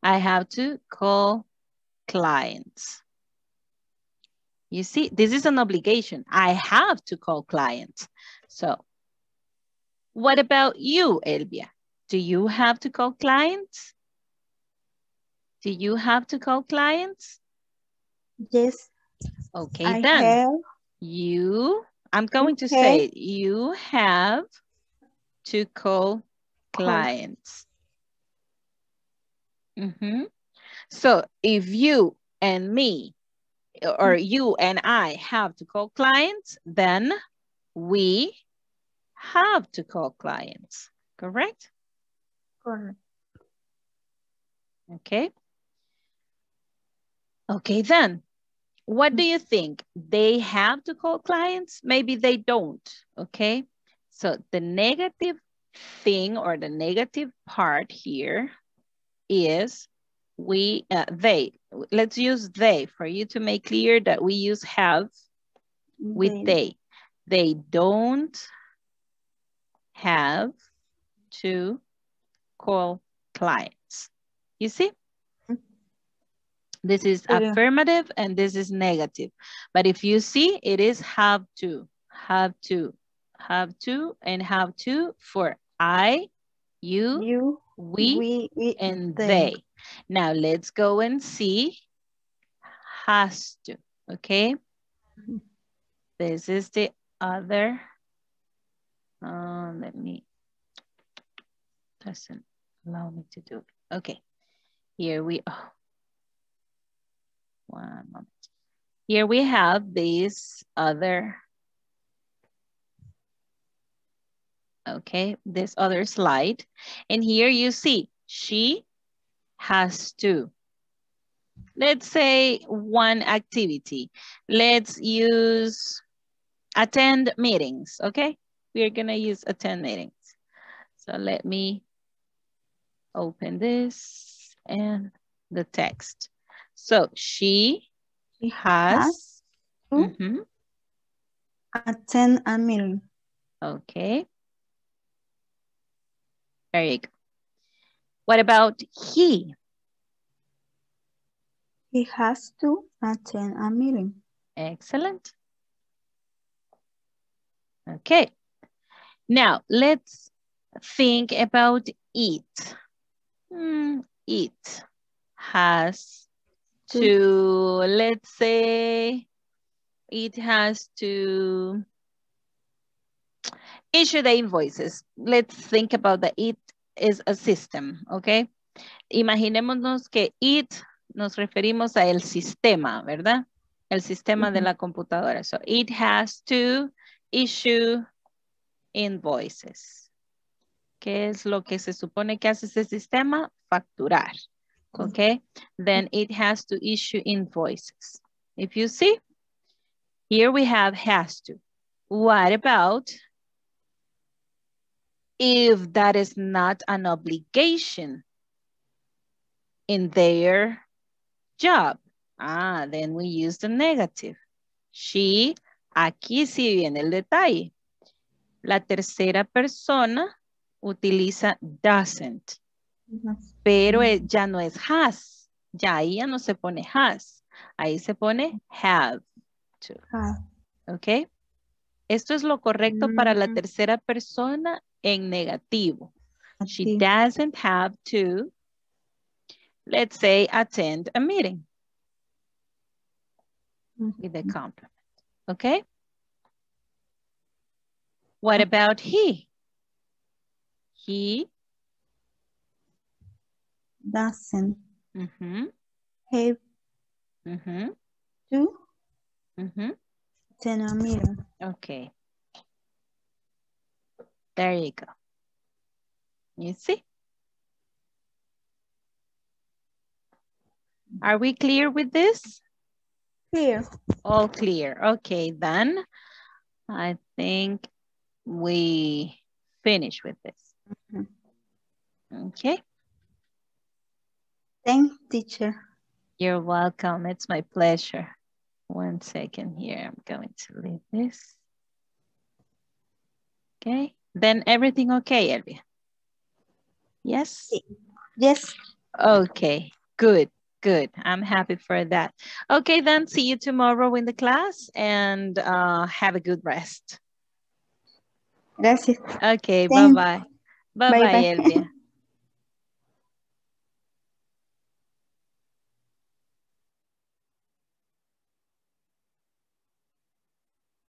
I have to call clients. You see, this is an obligation. I have to call clients. So what about you, Elvia? Do you have to call clients? Do you have to call clients? Yes. Okay, I then. have. You, I'm going to say you have to call clients. Mhm. So if you and me or you and I have to call clients, then we have to call clients, correct? Correct. Okay. Okay, then. What do you think? They have to call clients? Maybe they don't, okay? So the negative thing or the negative part here is we, uh, they. Let's use they for you to make clear that we use have with they. They don't have to call clients. You see? This is Yeah. affirmative and this is negative. But if you see, it is have to, have to, have to, and have to for I, you, You, we, we, and they. they. Now let's go and see has to, okay? This is the other, uh, let me, doesn't allow me to do it. Okay, here we are. One moment. Here we have this other, okay, this other slide. And here you see, she has to. Let's say one activity. Let's use attend meetings, okay? We're gonna use attend meetings. So let me open this and the text. So she has, has to Mhm. attend a meeting. okay. There you go. What about he? He has to attend a meeting. Excellent. Okay. Now let's think about it. Hmm, it has to, let's say, it has to issue the invoices. Let's think about that it is a system, okay? Imaginémonos que it nos referimos a el sistema, ¿verdad? El sistema de la computadora. So it has to issue invoices. ¿Qué es lo que se supone que hace ese sistema? Facturar. Okay. Then it has to issue invoices. If you see, here we have has to. What about if that is not an obligation in their job? Ah, then we use the negative. She, aquí sí viene el detalle. La tercera persona utiliza doesn't, pero eh, ya no es has. Ya ahí ya no se pone has. Ahí se pone have to. ¿Ok? Esto es lo correcto para la tercera persona en negativo. She doesn't have to, let's say, attend a meeting. With the complement. Okay? What about he? He Doesn't mhm, have mhm, to mhm. attend a meeting. Okay. There you go. You see? Are we clear with this? Clear. All clear. Okay, then I think we finish with this. Mm-hmm. Okay. Thanks, teacher. You're welcome. It's my pleasure. One second here. I'm going to leave this. Okay. Then everything okay, Elvia? Yes? Yes. Okay. Good. Good. I'm happy for that. Okay, then see you tomorrow in the class and uh, have a good rest. Gracias. Okay, bye-bye. Bye-bye. Elvia.